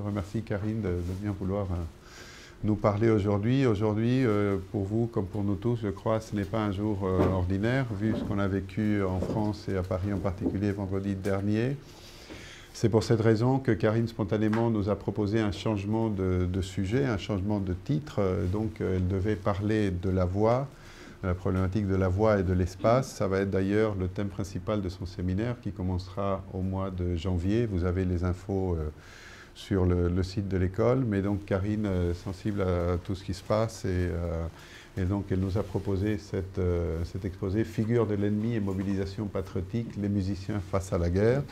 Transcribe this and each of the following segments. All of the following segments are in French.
te remercie Karine de, bien vouloir nous parler aujourd'hui. Aujourd'hui, pour vous comme pour nous tous, je crois, ce n'est pas un jour ordinaire, vu ce qu'on a vécu en France et à Paris en particulier vendredi dernier. C'est pour cette raison que Karine spontanément nous a proposé un changement de, sujet, un changement de titre. Donc elle devait parler de la voix, la problématique de la voix et de l'espace. Ça va être d'ailleurs le thème principal de son séminaire qui commencera au mois de janvier. Vous avez les infos euh, sur le, site de l'école. Mais donc Karine, euh, sensible à tout ce qui se passe et, euh, donc elle nous a proposé cet exposé Figure de l'ennemi et mobilisation patriotique, les musiciens face à la guerre.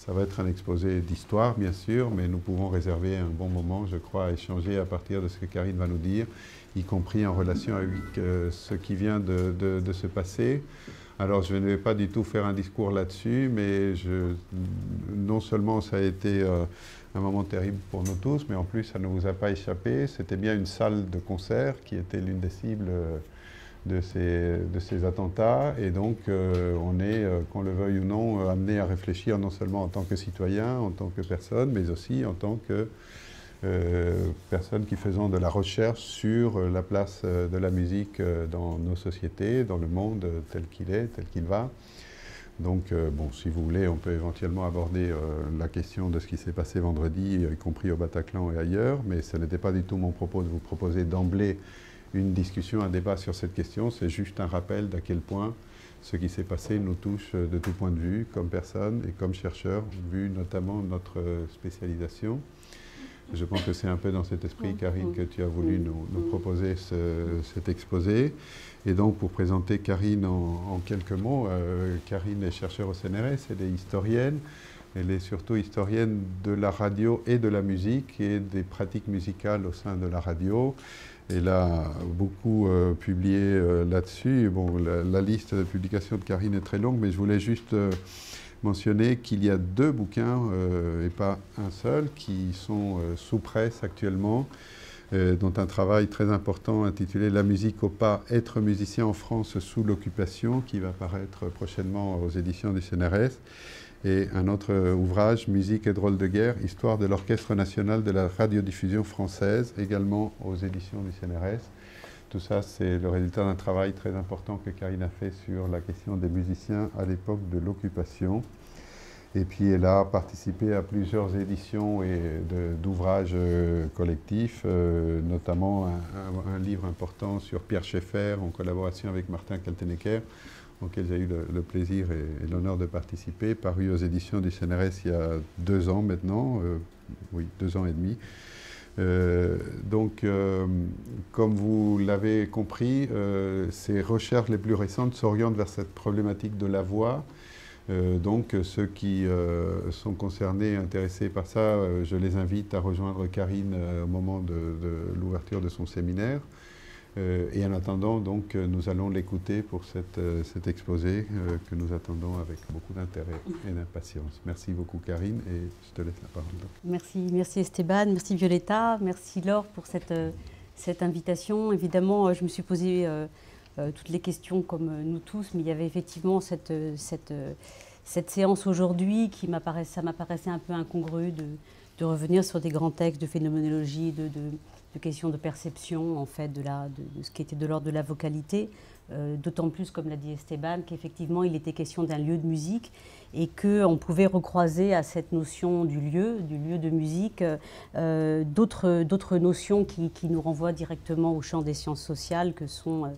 Ça va être un exposé d'histoire, bien sûr, mais nous pouvons réserver un bon moment, je crois, à échanger à partir de ce que Karine va nous dire, y compris en relation avec euh, ce qui vient de, se passer. Alors, je ne vais pas du tout faire un discours là-dessus, mais non seulement ça a été euh, un moment terrible pour nous tous, mais en plus, ça ne vous a pas échappé. C'était bien une salle de concert qui était l'une des cibles. Euh, de ces, de ces attentats. Et donc, euh, on est, euh, qu'on le veuille ou non, amené à réfléchir non seulement en tant que citoyen, en tant que personne, mais aussi en tant que personne qui faisant de la recherche sur la place de la musique dans nos sociétés, dans le monde tel qu'il est, tel qu'il va. Donc, bon, si vous voulez, on peut éventuellement aborder la question de ce qui s'est passé vendredi, y compris au Bataclan et ailleurs, mais ce n'était pas du tout mon propos de vous proposer d'emblée une discussion, un débat sur cette question. C'est juste un rappel d'à quel point ce qui s'est passé nous touche de tout point de vue, comme personne et comme chercheur, vu notamment notre spécialisation. Je pense que c'est un peu dans cet esprit, Karine, que tu as voulu nous, proposer cet exposé. Et donc, pour présenter Karine en, quelques mots, euh, Karine est chercheure au CNRS, elle est historienne. Elle est surtout historienne de la radio et de la musique et des pratiques musicales au sein de la radio. Elle a beaucoup euh, publié euh, là-dessus. Bon, la, liste de publications de Karine est très longue, mais je voulais juste mentionner qu'il y a deux bouquins, et pas un seul, qui sont sous presse actuellement, dont un travail très important intitulé La musique au pas, être musicien en France sous l'occupation, qui va paraître prochainement aux éditions du CNRS et un autre ouvrage, Musique et drôle de guerre, Histoire de l'Orchestre national de la radiodiffusion française, également aux éditions du CNRS. Tout ça, c'est le résultat d'un travail très important que Karine a fait sur la question des musiciens à l'époque de l'occupation. Et puis elle a participé à plusieurs éditions d'ouvrages euh, collectifs, euh, notamment un, un, livre important sur Pierre Schaeffer en collaboration avec Martin Kaltenecker, auquel j'ai eu le, plaisir et, l'honneur de participer, paru aux éditions du CNRS il y a deux ans maintenant, euh, oui, deux ans et demi. Euh, donc, euh, comme vous l'avez compris, ces recherches les plus récentes s'orientent vers cette problématique de la voix. donc, ceux qui sont concernés, intéressés par ça, je les invite à rejoindre Karine au moment de l'ouverture de son séminaire. Euh, et en attendant, donc, euh, nous allons l'écouter pour cette, euh, cet exposé que nous attendons avec beaucoup d'intérêt et d'impatience. Merci beaucoup, Karine, et je te laisse la parole. Merci, merci Esteban, merci Violetta, merci Laure pour cette, cette invitation. Évidemment, je me suis posé toutes les questions comme nous tous, mais il y avait effectivement cette, cette, cette séance aujourd'hui qui m'apparaissait, un peu incongru de, de, revenir sur des grands textes de phénoménologie, de de questions de perception en fait de, la, de, ce qui était de l'ordre de la vocalité, euh, d'autant plus, comme l'a dit Esteban, qu'effectivement il était question d'un lieu de musique et qu'on pouvait recroiser à cette notion du lieu, du lieu de musique, euh, d'autres notions qui, qui, nous renvoient directement au champ des sciences sociales, que sont euh,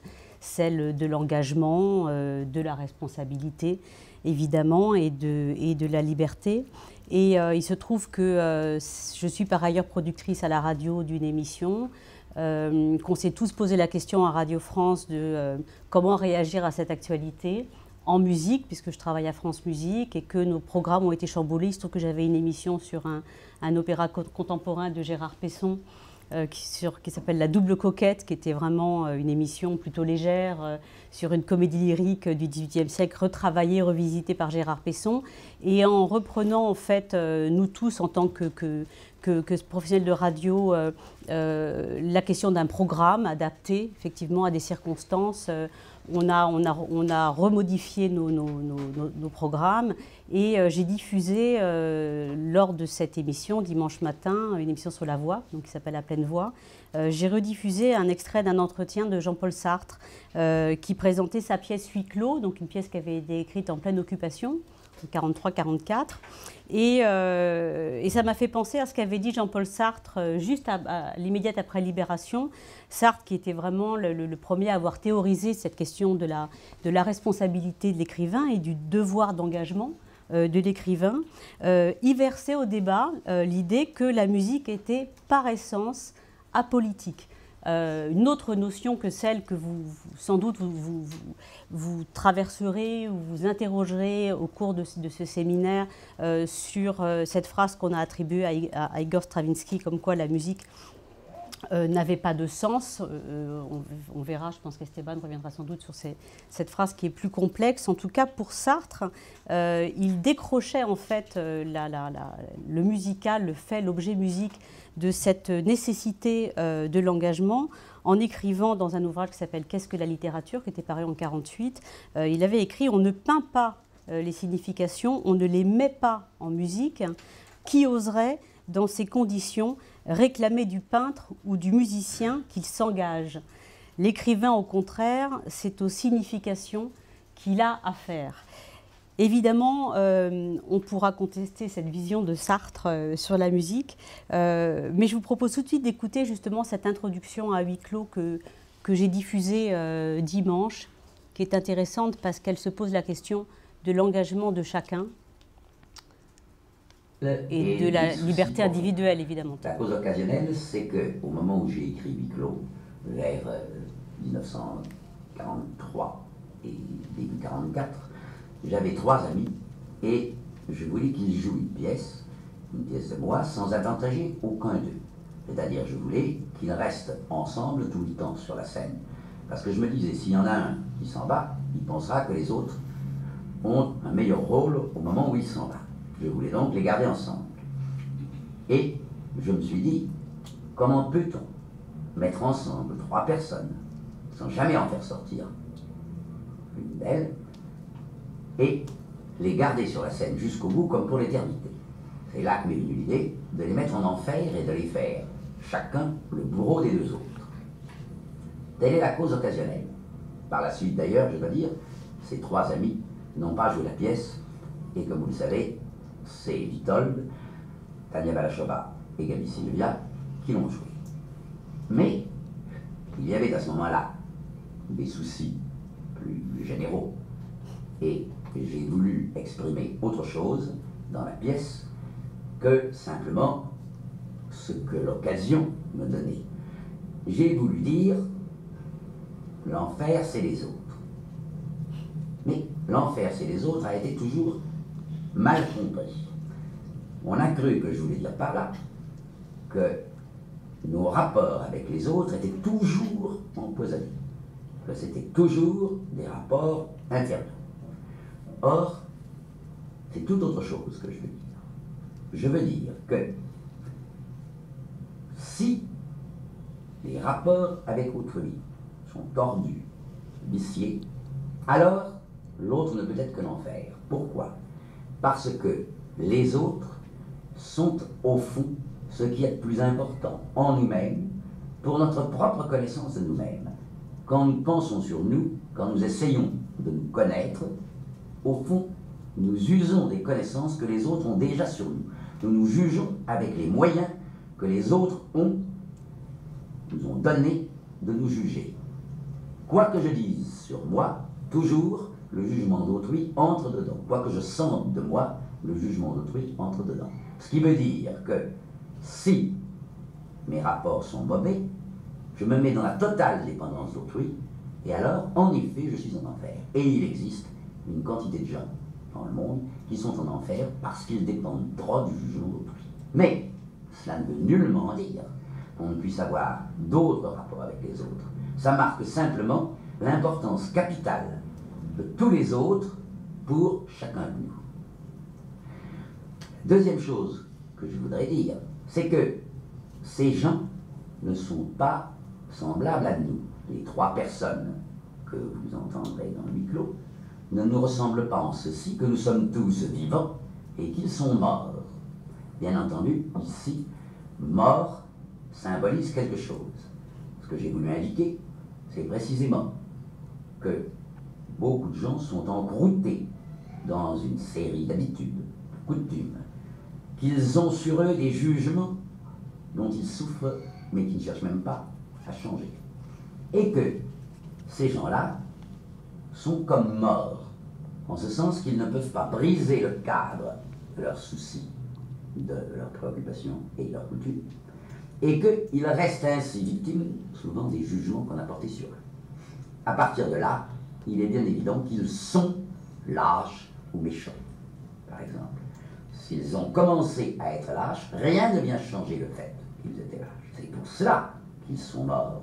celles de l'engagement, de la responsabilité, évidemment, et de, et de la liberté. Et euh, il se trouve que euh, je suis par ailleurs productrice à la radio d'une émission, euh, qu'on s'est tous posé la question à Radio France de comment réagir à cette actualité en musique, puisque je travaille à France Musique et que nos programmes ont été chamboulés. Il que j'avais une émission sur un opéra contemporain de Gérard Pesson euh, qui, s'appelle La Double Coquette, qui était vraiment euh, une émission plutôt légère euh, sur une comédie lyrique du XVIIIe siècle, retravaillée, revisitée par Gérard Pesson. Et en reprenant, en fait, nous tous, en tant que, professionnels de radio, la question d'un programme adapté, effectivement, à des circonstances on a, on a, remodifié nos, programmes et euh, j'ai diffusé euh, lors de cette émission, dimanche matin, une émission sur la voix, donc qui s'appelle La pleine voix. Euh, j'ai rediffusé un extrait d'un entretien de Jean-Paul Sartre qui présentait sa pièce Huit clos, donc une pièce qui avait été écrite en pleine occupation. 43-44. Et, et, ça m'a fait penser à ce qu'avait dit Jean-Paul Sartre juste à, l'immédiate après Libération. Sartre, qui était vraiment le, premier à avoir théorisé cette question de la, responsabilité de l'écrivain et du devoir d'engagement euh, de l'écrivain, euh, y versait au débat euh, l'idée que la musique était par essence apolitique. Une autre notion que celle que vous, sans doute, vous, traverserez ou vous interrogerez au cours de, ce séminaire sur cette phrase qu'on a attribuée à, Igor Stravinsky, comme quoi la musique euh, n'avait pas de sens. Euh, euh, on, verra, je pense qu'Esteban reviendra sans doute sur cette phrase qui est plus complexe. En tout cas, pour Sartre, il décrochait en fait le musical, le fait, l'objet musique de cette nécessité de l'engagement en écrivant dans un ouvrage qui s'appelle Qu'est-ce que la littérature, qui était paru en 1948. il avait écrit On ne peint pas les significations, on ne les met pas en musique. Qui oserait, dans ces conditions, réclamer du peintre ou du musicien qu'il s'engage. L'écrivain, au contraire, c'est aux significations qu'il a à faire. Évidemment, euh, on pourra contester cette vision de Sartre euh, sur la musique, euh, mais je vous propose tout de suite d'écouter justement cette introduction à huis clos que, que j'ai diffusée dimanche, qui est intéressante parce qu'elle se pose la question de l'engagement de chacun, et, de la liberté individuelle, évidemment. La cause occasionnelle, c'est qu'au moment où j'ai écrit Viclos, vers 1943 euh, et début 1944, j'avais trois amis et je voulais qu'ils jouent une pièce, une pièce de moi, sans avantager aucun d'eux. C'est-à-dire, je voulais qu'ils restent ensemble tout le temps sur la scène. Parce que je me disais, s'il y en a un qui s'en va, il pensera que les autres ont un meilleur rôle au moment où il s'en va. Je voulais donc les garder ensemble. Et je me suis dit, comment peut-on mettre ensemble trois personnes sans jamais en faire sortir une belle et les garder sur la scène jusqu'au bout comme pour l'éternité? C'est là que m'est venue l'idée de les mettre en enfer et de les faire chacun le bourreau des deux autres. Telle est la cause occasionnelle. Par la suite d'ailleurs, je dois dire, ces trois amis n'ont pas joué la pièce et comme vous le savez, c'est Vitold, Tania Balachova et Gabi Silvia qui l'ont joué. Mais il y avait à ce moment-là des soucis plus généraux et j'ai voulu exprimer autre chose dans la pièce que simplement ce que l'occasion me donnait. J'ai voulu dire l'enfer c'est les autres. Mais l'enfer c'est les autres a été toujours mal compris. On a cru que je voulais dire par là que nos rapports avec les autres étaient toujours empoisonnés, que c'était toujours des rapports intérieurs. Or, c'est tout autre chose que je veux dire. Je veux dire que si les rapports avec autrui sont tordus, viciés, alors l'autre ne peut être que l'enfer. Pourquoi? Parce que les autres sont au fond ce qui est le plus important en nous-mêmes pour notre propre connaissance de nous-mêmes. Quand nous pensons sur nous, quand nous essayons de nous connaître, au fond, nous usons des connaissances que les autres ont déjà sur nous. Nous nous jugeons avec les moyens que les autres nous ont donné de nous juger. Quoi que je dise sur moi, toujours, le jugement d'autrui entre dedans. Quoi que je sente de moi, le jugement d'autrui entre dedans. Ce qui veut dire que si mes rapports sont mauvais, je me mets dans la totale dépendance d'autrui, et alors, en effet, je suis en enfer. Et il existe une quantité de gens dans le monde qui sont en enfer parce qu'ils dépendent droit du jugement d'autrui. Mais cela ne veut nullement dire qu'on ne puisse avoir d'autres rapports avec les autres. Ça marque simplement l'importance capitale de tous les autres pour chacun de nous. Deuxième chose que je voudrais dire, c'est que ces gens ne sont pas semblables à nous. Les trois personnes que vous entendrez dans le clos, ne nous ressemblent pas en ceci que nous sommes tous vivants et qu'ils sont morts. Bien entendu, ici, mort symbolise quelque chose. Ce que j'ai voulu indiquer, c'est précisément que beaucoup de gens sont encroutés dans une série d'habitudes, de coutumes, qu'ils ont sur eux des jugements dont ils souffrent, mais qui ne cherchent même pas à changer. Et que ces gens-là sont comme morts, en ce sens qu'ils ne peuvent pas briser le cadre de leurs soucis, de leurs préoccupations et de leurs coutumes, et qu'ils restent ainsi victimes souvent des jugements qu'on a portés sur eux. À partir de là, il est bien évident qu'ils sont lâches ou méchants, par exemple. S'ils ont commencé à être lâches, rien ne vient changer le fait qu'ils étaient lâches. C'est pour cela qu'ils sont morts.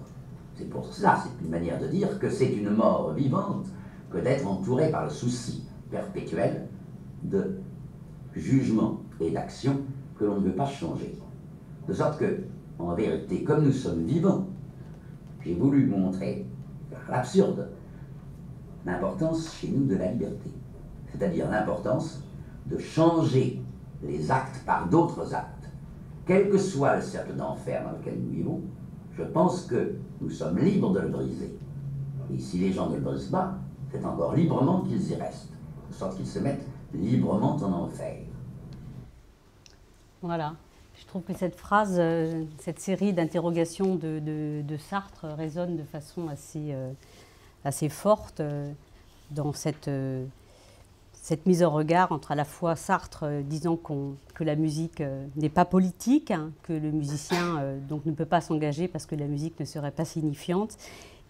C'est pour cela, c'est une manière de dire que c'est une mort vivante que d'être entouré par le souci perpétuel de jugement et d'action que l'on ne veut pas changer. De sorte que, en vérité, comme nous sommes vivants, j'ai voulu montrer l'absurde l'importance chez nous de la liberté, c'est-à-dire l'importance de changer les actes par d'autres actes. Quel que soit le cercle d'enfer dans lequel nous vivons, je pense que nous sommes libres de le briser. Et si les gens ne le brisent pas, c'est encore librement qu'ils y restent, de sorte qu'ils se mettent librement en enfer. Voilà. Je trouve que cette phrase, euh, cette série d'interrogations de, Sartre résonne de façon assez, euh, assez forte euh, dans cette, cette mise en regard entre à la fois Sartre disant que la musique n'est pas politique, hein, que le musicien donc ne peut pas s'engager parce que la musique ne serait pas signifiante,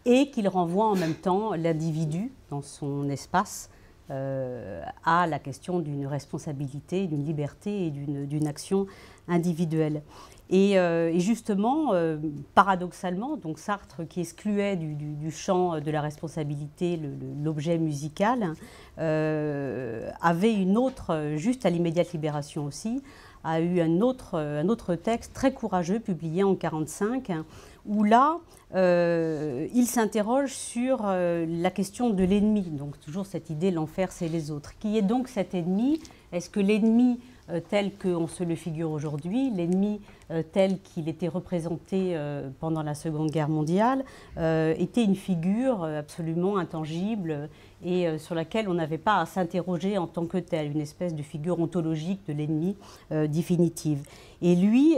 et qu'il renvoie en même temps l'individu dans son espace euh, à la question d'une responsabilité, d'une liberté et d'une action individuelle. Et, euh, justement, euh, paradoxalement, donc Sartre, qui excluait du, champ de la responsabilité l'objet musical, avait une autre, juste à l'immédiate libération aussi, a eu un autre, un autre texte très courageux publié en 1945, où là, euh, il s'interroge sur euh, la question de l'ennemi. Donc toujours cette idée, l'enfer, c'est les autres. Qui est donc cet ennemi? Est-ce que l'ennemi tel qu'on se le figure aujourd'hui, l'ennemi tel qu'il était représenté pendant la Seconde Guerre mondiale, était une figure absolument intangible et sur laquelle on n'avait pas à s'interroger en tant que tel, une espèce de figure ontologique de l'ennemi définitive. Et lui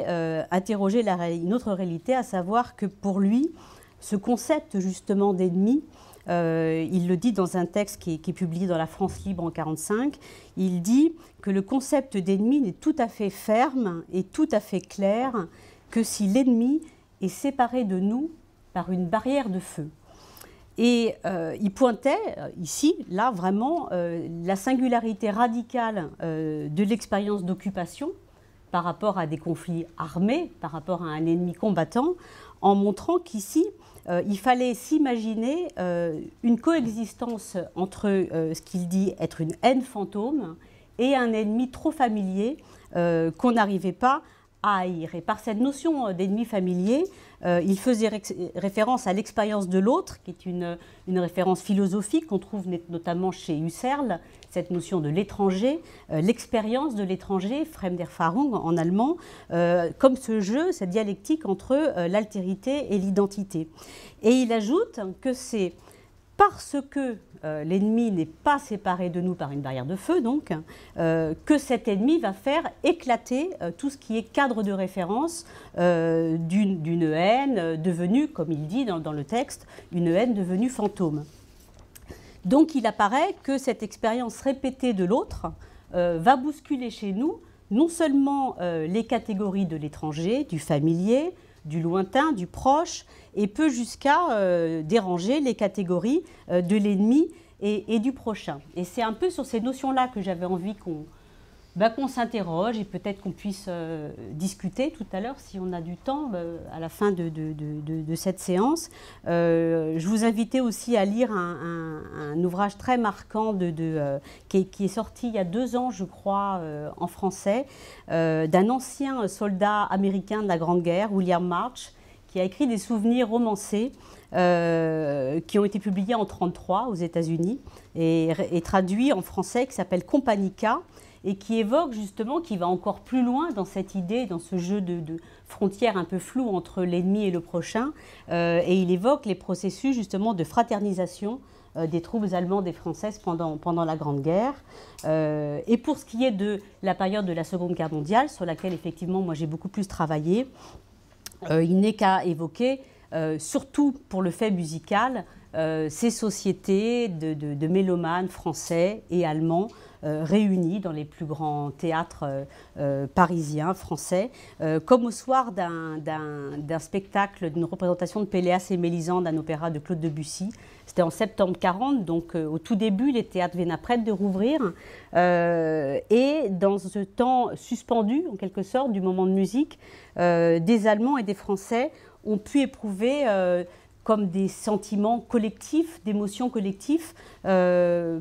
interrogeait une autre réalité, à savoir que pour lui, ce concept justement d'ennemi, euh, il le dit dans un texte qui est, publié dans la France libre en 1945, il dit que le concept d'ennemi n'est tout à fait ferme et tout à fait clair que si l'ennemi est séparé de nous par une barrière de feu. Et euh, il pointait euh, ici, là, vraiment, la singularité radicale de l'expérience d'occupation par rapport à des conflits armés, par rapport à un ennemi combattant, en montrant qu'ici, euh, il fallait s'imaginer euh, une coexistence entre euh, ce qu'il dit être une haine fantôme et un ennemi trop familier qu'on n'arrivait pas à haïr. Et par cette notion d'ennemi familier, il faisait référence à l'expérience de l'autre, qui est une, une référence philosophique qu'on trouve notamment chez Husserl, cette notion de l'étranger, euh, l'expérience de l'étranger, Fremderfahrung en allemand, euh, comme ce jeu, cette dialectique entre euh, l'altérité et l'identité. Et il ajoute que c'est parce que l'ennemi n'est pas séparé de nous par une barrière de feu, donc, que cet ennemi va faire éclater tout ce qui est cadre de référence d'une haine devenue, comme il dit dans, le texte, une haine devenue fantôme. Donc il apparaît que cette expérience répétée de l'autre euh, va bousculer chez nous non seulement euh, les catégories de l'étranger, du familier, du lointain, du proche, et peut jusqu'à euh, déranger les catégories de l'ennemi et, du prochain. Et c'est un peu sur ces notions-là que j'avais envie qu'on bah, s'interroge et peut-être qu'on puisse euh, discuter tout à l'heure si on a du temps euh, à la fin de, cette séance. Euh, je vous invitais aussi à lire un, ouvrage très marquant qui, est, sorti il y a deux ans, je crois, en français, d'un ancien soldat américain de la Grande Guerre, William March, qui a écrit des souvenirs romancés qui ont été publiés en 1933 aux États-Unis et, traduits en français, qui s'appelle Companica et qui évoque justement, qui va encore plus loin dans cette idée, dans ce jeu de, frontières un peu floues entre l'ennemi et le prochain, et il évoque les processus justement de fraternisation euh, des troupes allemandes et françaises pendant, pendant la Grande Guerre. Euh, et pour ce qui est de la période de la Seconde Guerre mondiale, sur laquelle effectivement moi j'ai beaucoup plus travaillé, euh, il n'est qu'à évoquer, surtout pour le fait musical, ces sociétés de, de, mélomanes français et allemands réunis dans les plus grands théâtres parisiens, français, comme au soir d'un spectacle, d'une représentation de Péléas et Mélisande, d'un opéra de Claude Debussy, c'était en septembre 40, donc euh, au tout début, les théâtres venaient près de rouvrir. Euh, et dans ce temps suspendu, en quelque sorte, du moment de musique, euh, des Allemands et des Français ont pu éprouver comme des sentiments collectifs, d'émotions collectives,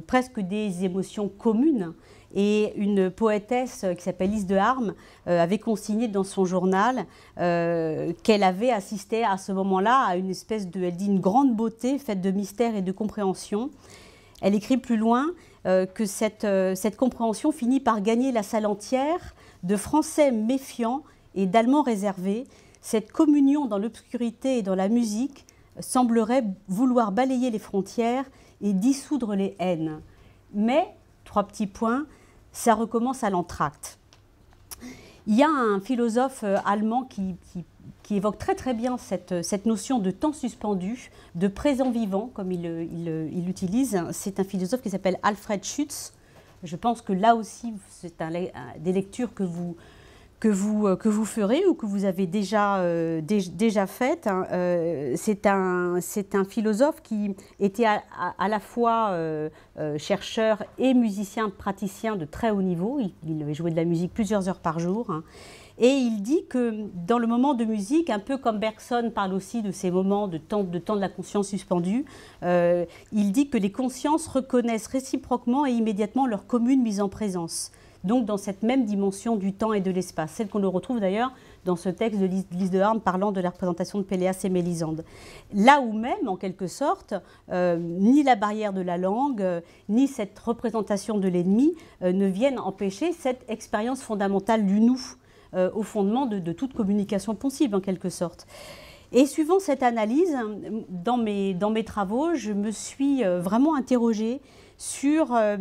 presque des émotions communes. Et une poétesse qui s'appelle Lise de Harme euh, avait consigné dans son journal euh, qu'elle avait assisté à ce moment-là à une espèce de, elle dit, une grande beauté faite de mystère et de compréhension. Elle écrit plus loin euh, que cette, cette compréhension finit par gagner la salle entière de Français méfiants et d'Allemands réservés. Cette communion dans l'obscurité et dans la musique semblerait vouloir balayer les frontières et dissoudre les haines. Mais, trois petits points, ça recommence à l'entracte. Il y a un philosophe euh, allemand qui, évoque très très bien cette, cette, notion de temps suspendu, de présent vivant, comme il, il, utilise. C'est un philosophe qui s'appelle Alfred Schütz. Je pense que là aussi, c'est des lectures que vous, que vous, euh, que vous ferez ou que vous avez déjà, euh, déjà faites. Hein. Euh, c'est un, philosophe qui était à, à, la fois chercheur et musicien praticien de très haut niveau. Il, il, avait joué de la musique plusieurs heures par jour. Hein. Et il dit que dans le moment de musique, un peu comme Bergson parle aussi de ces moments de temps de, temps de la conscience suspendue, il dit que les consciences reconnaissent réciproquement et immédiatement leur commune mise en présence donc dans cette même dimension du temps et de l'espace, celle qu'on retrouve d'ailleurs dans ce texte de Lise de Harme parlant de la représentation de Péléas et Mélisande. Là où même, en quelque sorte, euh, ni la barrière de la langue, euh, ni cette représentation de l'ennemi euh, ne viennent empêcher cette expérience fondamentale du nous, au fondement de, de, toute communication possible, en quelque sorte. Et suivant cette analyse, dans mes, dans mes travaux, je me suis vraiment interrogée sur euh,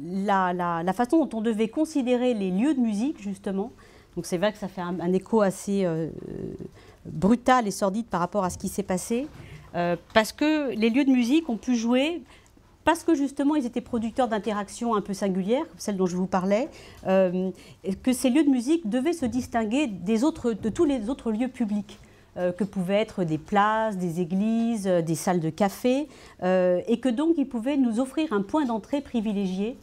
la, façon dont on devait considérer les lieux de musique, justement. Donc c'est vrai que ça fait un, écho assez euh, brutal et sordide par rapport à ce qui s'est passé, euh, parce que les lieux de musique ont pu jouer parce que justement ils étaient producteurs d'interactions un peu singulières, celles dont je vous parlais, que ces lieux de musique devaient se distinguer des autres, de tous les autres lieux publics. Euh, que pouvaient être des places, des églises, euh, des salles de café, euh, et que donc ils pouvaient nous offrir un point d'entrée privilégié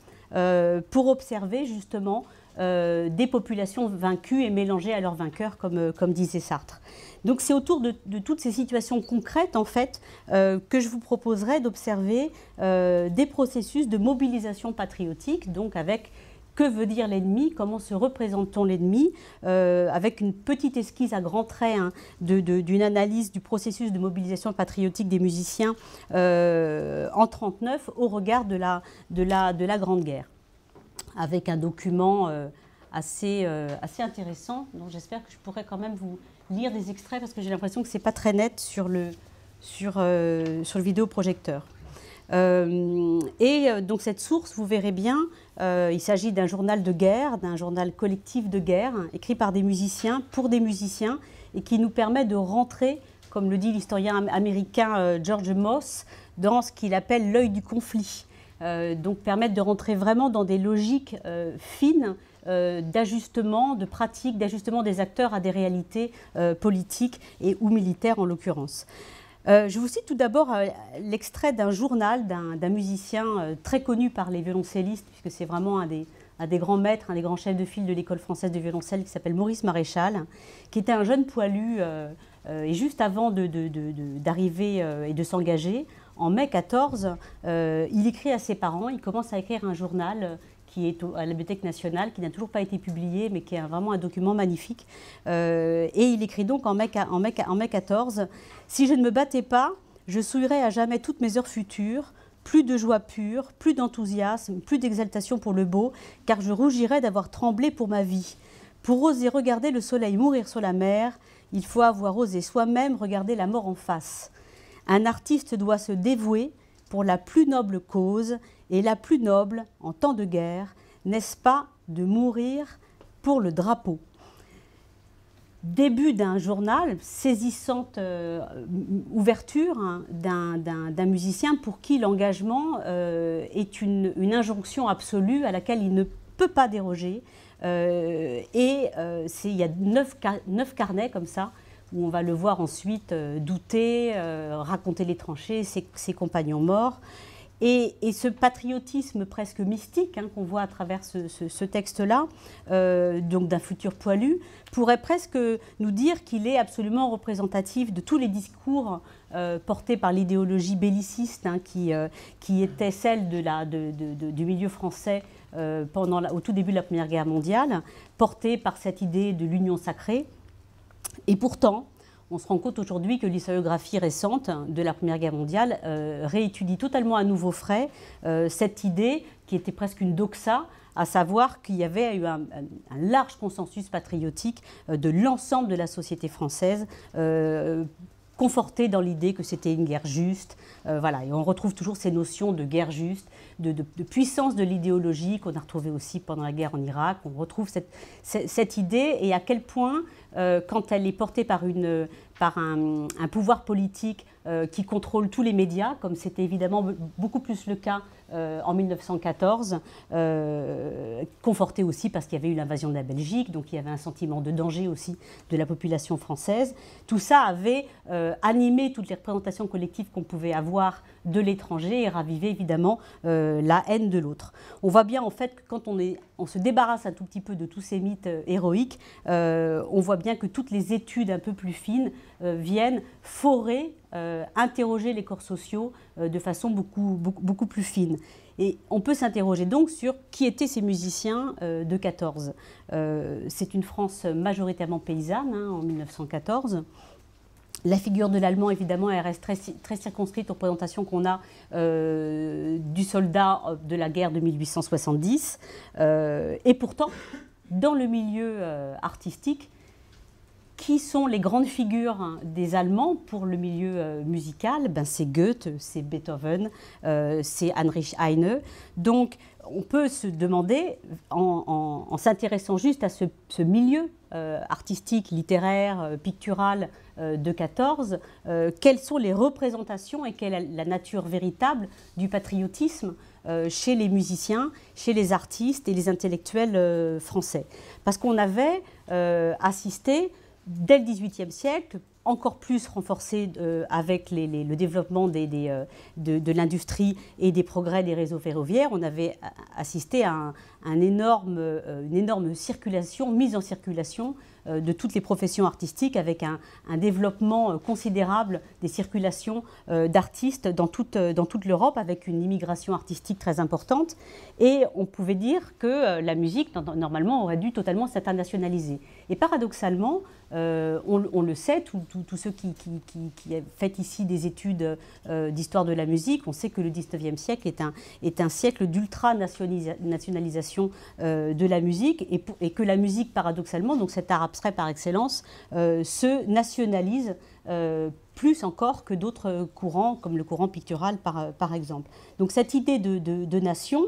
pour observer justement des populations vaincues et mélangées à leurs vainqueurs, comme, disait Sartre. Donc c'est autour de, de, toutes ces situations concrètes, en fait, que je vous proposerai d'observer des processus de mobilisation patriotique, donc avec que veut dire l'ennemi, comment se représente-t-on l'ennemi, euh, avec une petite esquisse à grands traits hein, d'une analyse du processus de mobilisation patriotique des musiciens euh, en 1939 au regard de la, de, la, de la Grande Guerre, avec un document euh, assez, intéressant, dont j'espère que je pourrai quand même vous lire des extraits, parce que j'ai l'impression que ce n'est pas très net sur le vidéoprojecteur. Euh, et euh, donc cette source, vous verrez bien, euh, il s'agit d'un journal de guerre, d'un journal collectif de guerre, écrit par des musiciens, pour des musiciens, et qui nous permet de rentrer, comme le dit l'historien américain George Moss, dans ce qu'il appelle l'œil du conflit. donc permettre de rentrer vraiment dans des logiques fines d'ajustement, de pratique, d'ajustement des acteurs à des réalités politiques et ou militaires en l'occurrence. Euh, je vous cite tout d'abord euh, l'extrait d'un journal d'un musicien euh, très connu par les violoncellistes, puisque c'est vraiment un des, grands maîtres, un des grands chefs de file de l'école française de violoncelle, qui s'appelle Maurice Maréchal, qui était un jeune poilu, et juste avant d'arriver et de s'engager, en mai 14, il écrit à ses parents, il commence à écrire un journal qui est à la Bibliothèque nationale, qui n'a toujours pas été publié, mais qui est vraiment un document magnifique. et il écrit donc en mai, en mai, en mai 14 si je ne me battais pas, je souillerai à jamais toutes mes heures futures, plus de joie pure, plus d'enthousiasme, plus d'exaltation pour le beau, car je rougirais d'avoir tremblé pour ma vie. Pour oser regarder le soleil mourir sur la mer, il faut avoir osé soi-même regarder la mort en face. Un artiste doit se dévouer pour la plus noble cause, et la plus noble, en temps de guerre, n'est-ce pas de mourir pour le drapeau? Début d'un journal, saisissante euh, ouverture hein, d'un musicien pour qui l'engagement euh, est une, injonction absolue à laquelle il ne peut pas déroger. Euh, et il y a neuf, carnets comme ça, où on va le voir ensuite douter, raconter les tranchées, ses compagnons morts. Et, ce patriotisme presque mystique hein, qu'on voit à travers ce, texte-là, euh, donc d'un futur poilu, pourrait presque nous dire qu'il est absolument représentatif de tous les discours euh, portés par l'idéologie belliciste hein, qui, euh, qui, était celle de la, du milieu français au tout début de la Première Guerre mondiale, portée par cette idée de l'union sacrée. Et pourtant, on se rend compte aujourd'hui que l'historiographie récente de la Première Guerre mondiale euh, réétudie totalement à nouveau frais euh, cette idée qui était presque une doxa, à savoir qu'il y avait eu un, large consensus patriotique euh, de l'ensemble de la société française conforté dans l'idée que c'était une guerre juste. voilà, et on retrouve toujours ces notions de guerre juste, de, puissance de l'idéologie qu'on a retrouvée aussi pendant la guerre en Irak. On retrouve cette, cette idée et à quel point euh, quand elle est portée par, une, par un, pouvoir politique euh, qui contrôle tous les médias, comme c'était évidemment beaucoup plus le cas euh, en 1914, conforté aussi parce qu'il y avait eu l'invasion de la Belgique, donc il y avait un sentiment de danger aussi de la population française. Tout ça avait animé toutes les représentations collectives qu'on pouvait avoir de l'étranger et ravivé évidemment la haine de l'autre. On voit bien en fait que quand on, se débarrasse un tout petit peu de tous ces mythes héroïques, on voit bien que toutes les études un peu plus fines euh, viennent forer, euh, interroger les corps sociaux euh, de façon beaucoup, beaucoup, plus fine. Et on peut s'interroger donc sur qui étaient ces musiciens de 14. C'est une France majoritairement paysanne hein, en 1914. La figure de l'allemand, évidemment, elle reste très, très circonscrite aux représentations qu'on a du soldat de la guerre de 1870. et pourtant, dans le milieu artistique, qui sont les grandes figures des Allemands pour le milieu euh, musical? Ben, C'est Goethe, c'est Beethoven, euh, c'est Heinrich Heine. Donc on peut se demander, en, s'intéressant juste à ce, milieu euh, artistique, littéraire, pictural de 14, quelles sont les représentations et quelle est la nature véritable du patriotisme chez les musiciens, chez les artistes et les intellectuels français? Parce qu'on avait assisté dès le XVIIIe siècle, encore plus renforcé euh, avec le développement euh, de, l'industrie et des progrès des réseaux ferroviaires, on avait assisté à un, euh, une énorme circulation, mise en circulation de toutes les professions artistiques avec un, développement considérable des circulations d'artistes dans toute, l'Europe avec une immigration artistique très importante. Et on pouvait dire que la musique, normalement, aurait dû totalement s'internationaliser. Et paradoxalement, euh, on, le sait, tous ceux qui, qui, qui, fait ici des études euh, d'histoire de la musique, on sait que le 19e siècle est un, est un siècle d'ultra-nationalisation euh, de la musique et, que la musique, paradoxalement, donc cet art abstrait par excellence, se nationalise plus encore que d'autres courants, comme le courant pictural par, exemple. Donc cette idée de, de nation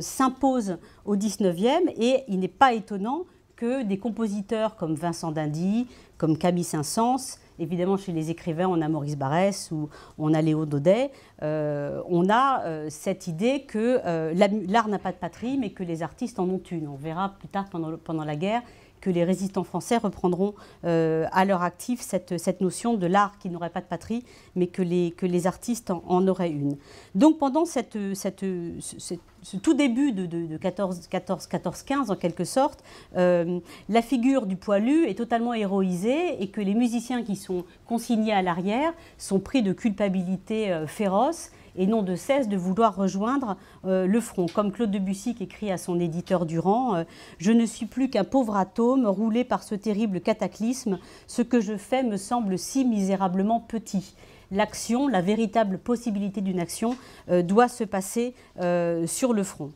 s'impose au 19e et il n'est pas étonnant que des compositeurs comme Vincent Dindy, comme Camille Saint-Saëns, évidemment chez les écrivains on a Maurice Barrès ou on a Léo Daudet, euh, on a euh, cette idée que euh, l'art n'a pas de patrie mais que les artistes en ont une. On verra plus tard pendant, pendant la guerre que les résistants français reprendront euh, à leur actif cette, cette notion de l'art qui n'aurait pas de patrie, mais que les, que les artistes en, auraient une. Donc pendant cette, cette, ce, tout début de, de, 14, 14, 14, 15 en quelque sorte, euh, la figure du poilu est totalement héroïsée et que les musiciens qui sont consignés à l'arrière sont pris de culpabilité euh, féroce et non de cesse de vouloir rejoindre euh, le front. Comme Claude Debussy écrit à son éditeur Durand, euh, Je ne suis plus qu'un pauvre atome roulé par ce terrible cataclysme, ce que je fais me semble si misérablement petit. l'action, la véritable possibilité d'une action doit se passer sur le front.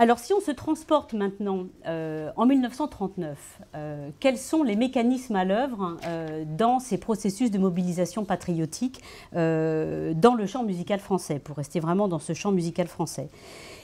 Alors si on se transporte maintenant euh, en 1939, euh, quels sont les mécanismes à l'œuvre euh, dans ces processus de mobilisation patriotique dans le champ musical français, pour rester vraiment dans ce champ musical français?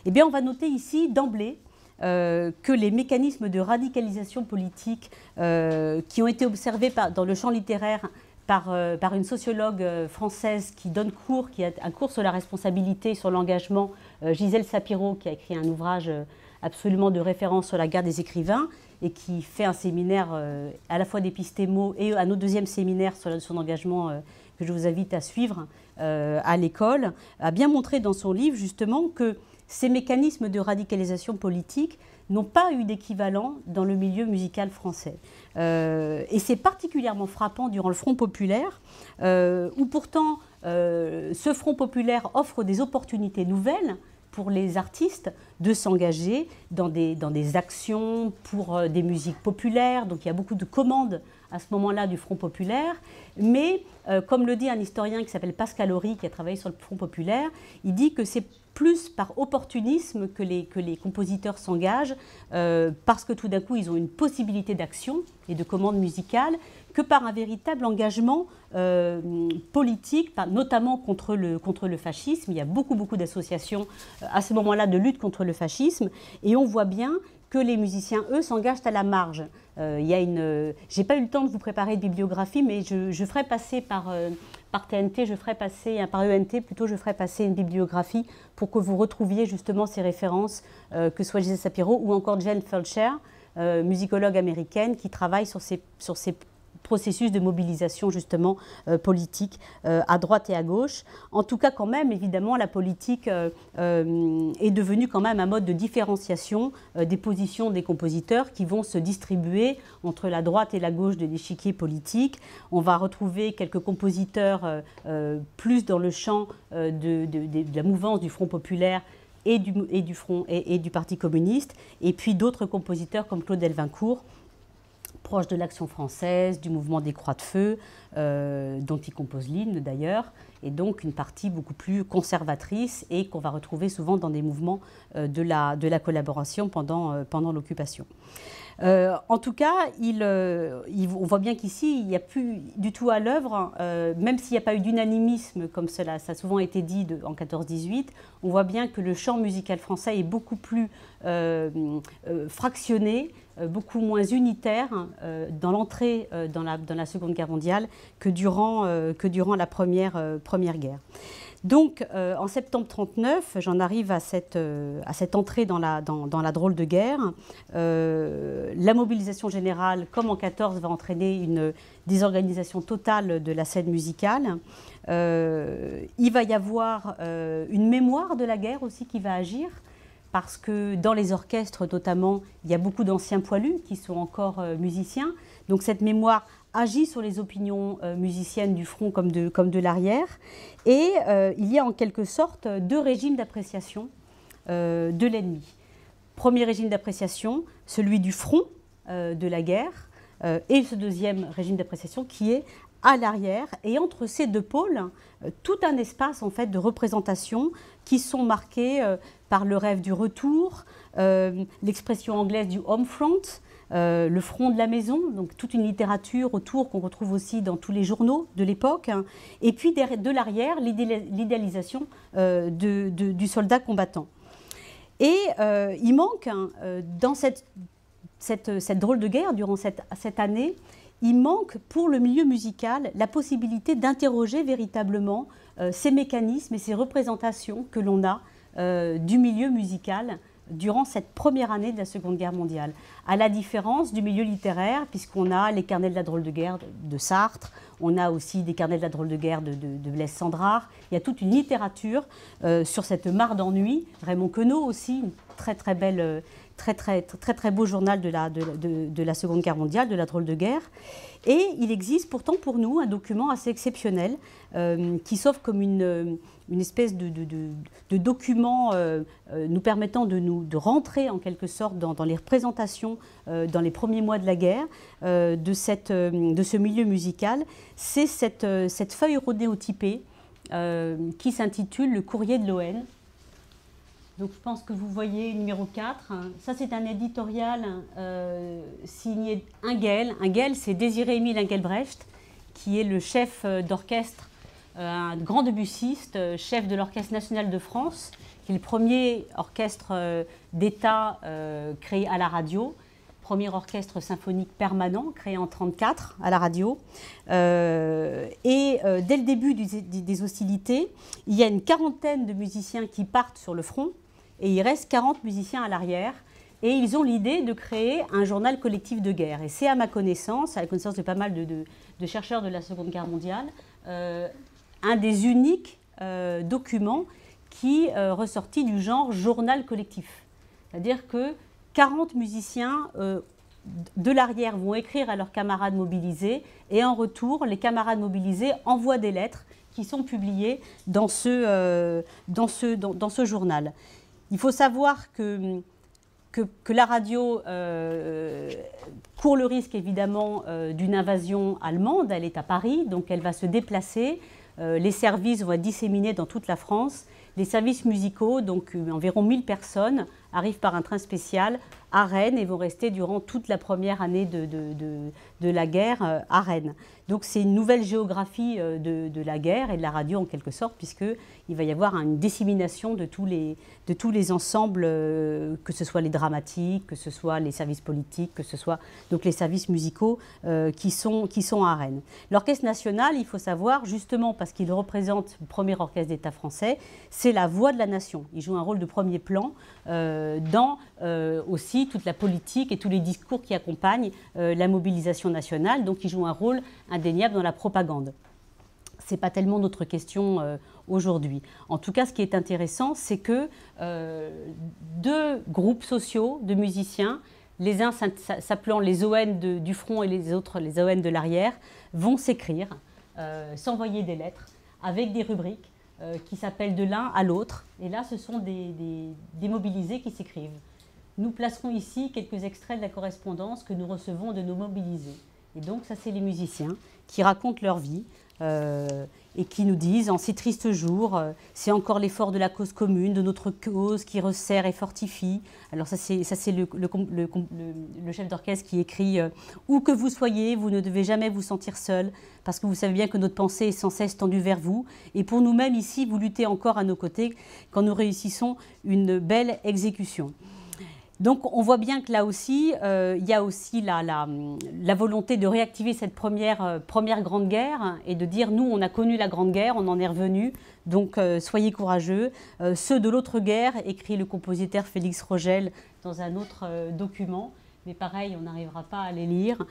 Eh bien on va noter ici d'emblée que les mécanismes de radicalisation politique qui ont été observés dans le champ littéraire par, par, une sociologue française qui donne cours, qui a un cours sur la responsabilité, sur l'engagement euh, Gisèle Sapiro, qui a écrit un ouvrage euh, absolument de référence sur la guerre des écrivains et qui fait un séminaire euh, à la fois d'épistémo et un autre deuxième séminaire sur son engagement que je vous invite à suivre à l'école, a bien montré dans son livre justement que ces mécanismes de radicalisation politique n'ont pas eu d'équivalent dans le milieu musical français. et c'est particulièrement frappant durant le Front populaire, où pourtant ce Front populaire offre des opportunités nouvelles pour les artistes de s'engager dans des, dans des actions pour euh, des musiques populaires. Donc il y a beaucoup de commandes à ce moment-là du Front populaire. Mais euh, comme le dit un historien qui s'appelle Pascal Horry, qui a travaillé sur le Front populaire, il dit que c'est plus par opportunisme que les, que les compositeurs s'engagent, euh, parce que tout d'un coup ils ont une possibilité d'action et de commande musicale, que par un véritable engagement euh, politique, notamment contre le, contre le fascisme. Il y a beaucoup, beaucoup d'associations à ce moment-là de lutte contre le fascisme, et on voit bien que les musiciens, eux, s'engagent à la marge. Euh, il y a une, j'ai pas eu le temps de vous préparer de bibliographie, mais je, je ferai passer par, par TNT, je ferai passer, par ENT plutôt, je ferai passer une bibliographie pour que vous retrouviez justement ces références, que ce soit Gisèle Sapiro ou encore Jane Fulcher, musicologue américaine, qui travaille sur ces, sur ces processus de mobilisation justement euh, politique euh, à droite et à gauche. En tout cas, quand même, évidemment, la politique euh, est devenue quand même un mode de différenciation des positions des compositeurs qui vont se distribuer entre la droite et la gauche de l'échiquier politique. On va retrouver quelques compositeurs plus dans le champ de, la mouvance du Front populaire et du, et du Parti communiste, et puis d'autres compositeurs comme Claude Delvincourt proche de l'action française, du mouvement des Croix de Feu, euh, dont il compose l'hymne d'ailleurs, et donc une partie beaucoup plus conservatrice et qu'on va retrouver souvent dans des mouvements euh, de, la, collaboration pendant, euh, pendant l'occupation. En tout cas, il, on voit bien qu'ici, il n'y a plus du tout à l'œuvre, même s'il n'y a pas eu d'unanimisme, comme cela ça a souvent été dit en 14-18, on voit bien que le chant musical français est beaucoup plus fractionné, euh, beaucoup moins unitaire euh, dans l'entrée euh, dans la, dans, la, Seconde Guerre mondiale que durant, que durant la Première, première Guerre. Donc, en septembre 1939, j'en arrive à cette, à cette entrée dans la, drôle de guerre. la mobilisation générale, comme en 14, va entraîner une désorganisation totale de la scène musicale. il va y avoir une mémoire de la guerre aussi qui va agir parce que dans les orchestres notamment, il y a beaucoup d'anciens poilus qui sont encore euh, musiciens. Donc cette mémoire agit sur les opinions euh, musiciennes du front comme de, l'arrière. Et euh, il y a en quelque sorte deux régimes d'appréciation de l'ennemi. Premier régime d'appréciation, celui du front de la guerre, et ce deuxième régime d'appréciation qui est à l'arrière. Et entre ces deux pôles, tout un espace en fait de représentation qui sont marqués par le rêve du retour, euh, l'expression anglaise du home front, euh, le front de la maison, donc toute une littérature autour qu'on retrouve aussi dans tous les journaux de l'époque, hein. et puis de l'arrière, l'idéalisation euh, du soldat combattant. Et il manque hein, dans cette, drôle de guerre, durant cette, cette année, il manque pour le milieu musical la possibilité d'interroger véritablement ces mécanismes et ces représentations que l'on a euh, du milieu musical durant cette première année de la Seconde Guerre mondiale, à la différence du milieu littéraire, puisqu'on a les carnets de la drôle de guerre de Sartre, on a aussi des carnets de la drôle de guerre de, de, Blaise Sandrard, il y a toute une littérature euh, sur cette mare d'ennui, Raymond Queneau aussi, une très très belle, très, très, très, très beau journal de la, de, la Seconde Guerre mondiale, de la drôle de guerre. Et il existe pourtant pour nous un document assez exceptionnel euh, qui s'offre comme une, une espèce de, de document euh, euh, nous permettant de, nous, de rentrer en quelque sorte dans, les représentations dans les premiers mois de la guerre de, cette, de ce milieu musical. C'est cette, cette feuille rodéotypée qui s'intitule Le courrier de l'ON donc je pense que vous voyez numéro 4. Ça, c'est un éditorial euh, signé Ingel. Ingel, c'est Désiré Émile Engelbrecht, qui est le chef euh, d'orchestre, euh, un grand debussiste, chef de l'Orchestre national de France, qui est le premier orchestre d'État créé à la radio, premier orchestre symphonique permanent créé en 1934 à la radio. et dès le début des hostilités, il y a une quarantaine de musiciens qui partent sur le front et il reste 40 musiciens à l'arrière. Et ils ont l'idée de créer un journal collectif de guerre. Et c'est à ma connaissance, à la connaissance de pas mal de, chercheurs de la Seconde Guerre mondiale, euh, un des uniques euh, documents qui euh, ressortit du genre journal collectif. C'est-à-dire que 40 musiciens de l'arrière vont écrire à leurs camarades mobilisés et en retour, les camarades mobilisés envoient des lettres qui sont publiées dans ce, journal. Il faut savoir que, la radio euh, court le risque évidemment euh, d'une invasion allemande. Elle est à Paris, donc elle va se déplacer. Euh, les services vont être disséminés dans toute la France. Les services musicaux, donc environ 1000 personnes, arrivent par un train spécial à Rennes et vont rester durant toute la première année de, la guerre à Rennes. Donc c'est une nouvelle géographie de, la guerre et de la radio en quelque sorte, puisqu'il va y avoir une dissémination de tous les, de tous les ensembles, euh, que ce soit les dramatiques, que ce soit les services politiques, que ce soit donc les services musicaux euh, qui, sont, qui sont à Rennes. L'Orchestre national, il faut savoir, justement parce qu'il représente le premier orchestre d'État français, c'est la voix de la nation. Il joue un rôle de premier plan euh, dans aussi toute la politique et tous les discours qui accompagnent la mobilisation nationale. Donc il joue un rôle indéniable dans la propagande. Ce n'est pas tellement notre question aujourd'hui. En tout cas, ce qui est intéressant, c'est que euh, deux groupes sociaux de musiciens, les uns s'appelant les ON du front et les autres les ON de l'arrière, vont s'écrire, euh, s'envoyer des lettres avec des rubriques euh, qui s'appellent de l'un à l'autre. Et là, ce sont des mobilisés qui s'écrivent. Nous placerons ici quelques extraits de la correspondance que nous recevons de nos mobilisés. Et donc, ça, c'est les musiciens qui racontent leur vie. Euh, et qui nous disent en ces tristes jours, euh, c'est encore l'effort de la cause commune, de notre cause qui resserre et fortifie. Alors ça c'est, ça, c'est le, le, chef d'orchestre qui écrit euh, Où que vous soyez, vous ne devez jamais vous sentir seul, parce que vous savez bien que notre pensée est sans cesse tendue vers vous. Et pour nous-mêmes ici, vous luttez encore à nos côtés quand nous réussissons une belle exécution. Donc on voit bien que là aussi, euh, il y a aussi la, volonté de réactiver cette première, euh, première grande guerre et de dire nous, on a connu la grande guerre, on en est revenu, donc euh, soyez courageux. ceux de l'autre guerre, écrit le compositeur Félix Rogel dans un autre document, mais pareil, on n'arrivera pas à les lire.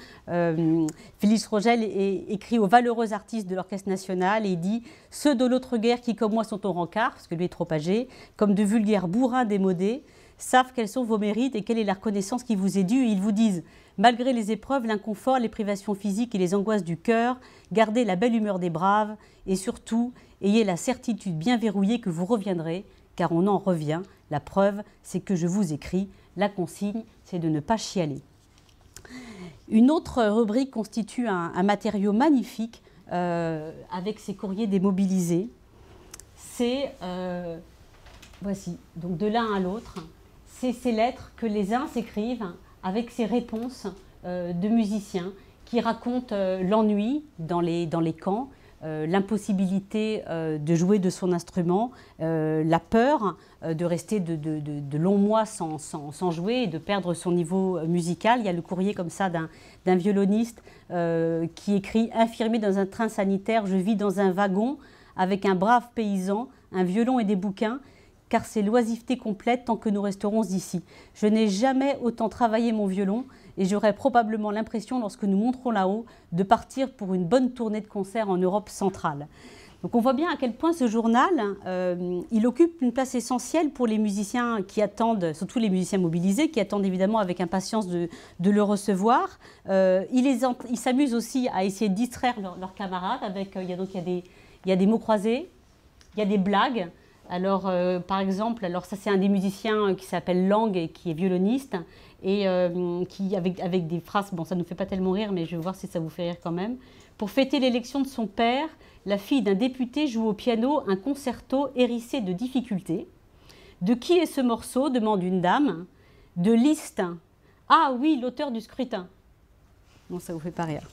Félix Rogel écrit aux valeureux artistes de l'Orchestre national et dit Ceux de l'autre guerre qui, comme moi, sont au rencard, parce que lui est trop âgé, comme de vulgaires bourrins démodés, savent quels sont vos mérites et quelle est la reconnaissance qui vous est due. Ils vous disent, malgré les épreuves, l'inconfort, les privations physiques et les angoisses du cœur, gardez la belle humeur des braves et surtout, ayez la certitude bien verrouillée que vous reviendrez, car on en revient. La preuve, c'est que je vous écris. La consigne, c'est de ne pas chialer. Une autre rubrique constitue un, matériau magnifique euh, avec ces courriers démobilisés. C'est, euh, voici, donc de l'un à l'autre, c'est ces lettres que les uns s'écrivent avec ces réponses euh, de musiciens qui racontent euh, l'ennui dans les, dans les camps, euh, l'impossibilité de jouer de son instrument, la peur de rester de, de, longs mois sans, sans, sans, jouer et de perdre son niveau musical. Il y a le courrier comme ça d'un violoniste qui écrit Infirmé dans un train sanitaire, je vis dans un wagon avec un brave paysan, un violon et des bouquins car c'est l'oisiveté complète tant que nous resterons ici. Je n'ai jamais autant travaillé mon violon et j'aurai probablement l'impression, lorsque nous monterons là-haut, de partir pour une bonne tournée de concert en Europe centrale. Donc on voit bien à quel point ce journal, euh, il occupe une place essentielle pour les musiciens qui attendent, surtout les musiciens mobilisés, qui attendent évidemment avec impatience de, le recevoir. Euh, il s'amuse aussi à essayer de distraire leurs camarades avec, donc il y a des, il y a des mots croisés, il y a des blagues. Alors, par exemple, alors ça c'est un des musiciens qui s'appelle Lang et qui est violoniste et qui avec, avec des phrases, bon ça nous fait pas tellement rire, mais je vais voir si ça vous fait rire quand même. Pour fêter l'élection de son père, la fille d'un député joue au piano un concerto hérissé de difficultés. De qui est ce morceau? demande une dame. De Liszt. Ah oui, l'auteur du scrutin. Non, ça vous fait pas rire.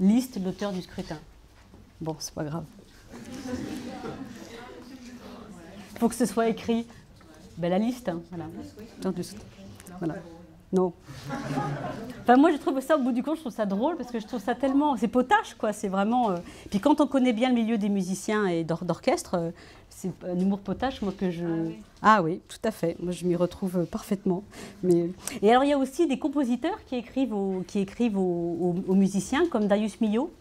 Liszt, l'auteur du scrutin. Bon, c'est pas grave. Faut que ce soit écrit. Ben, la liste, hein, voilà. voilà. Non. Enfin, moi, je trouve ça, au bout du compte, je trouve ça drôle parce que je trouve ça tellement. C'est potache, quoi. C'est vraiment. Euh, puis quand on connaît bien le milieu des musiciens et d'orchestre, euh, c'est un humour potache, moi, que je. Ah oui. ah oui, tout à fait. Moi, je m'y retrouve euh, parfaitement. Mais... Et alors, il y a aussi des compositeurs qui écrivent aux, qui écrivent aux, musiciens, comme Darius Milhaud,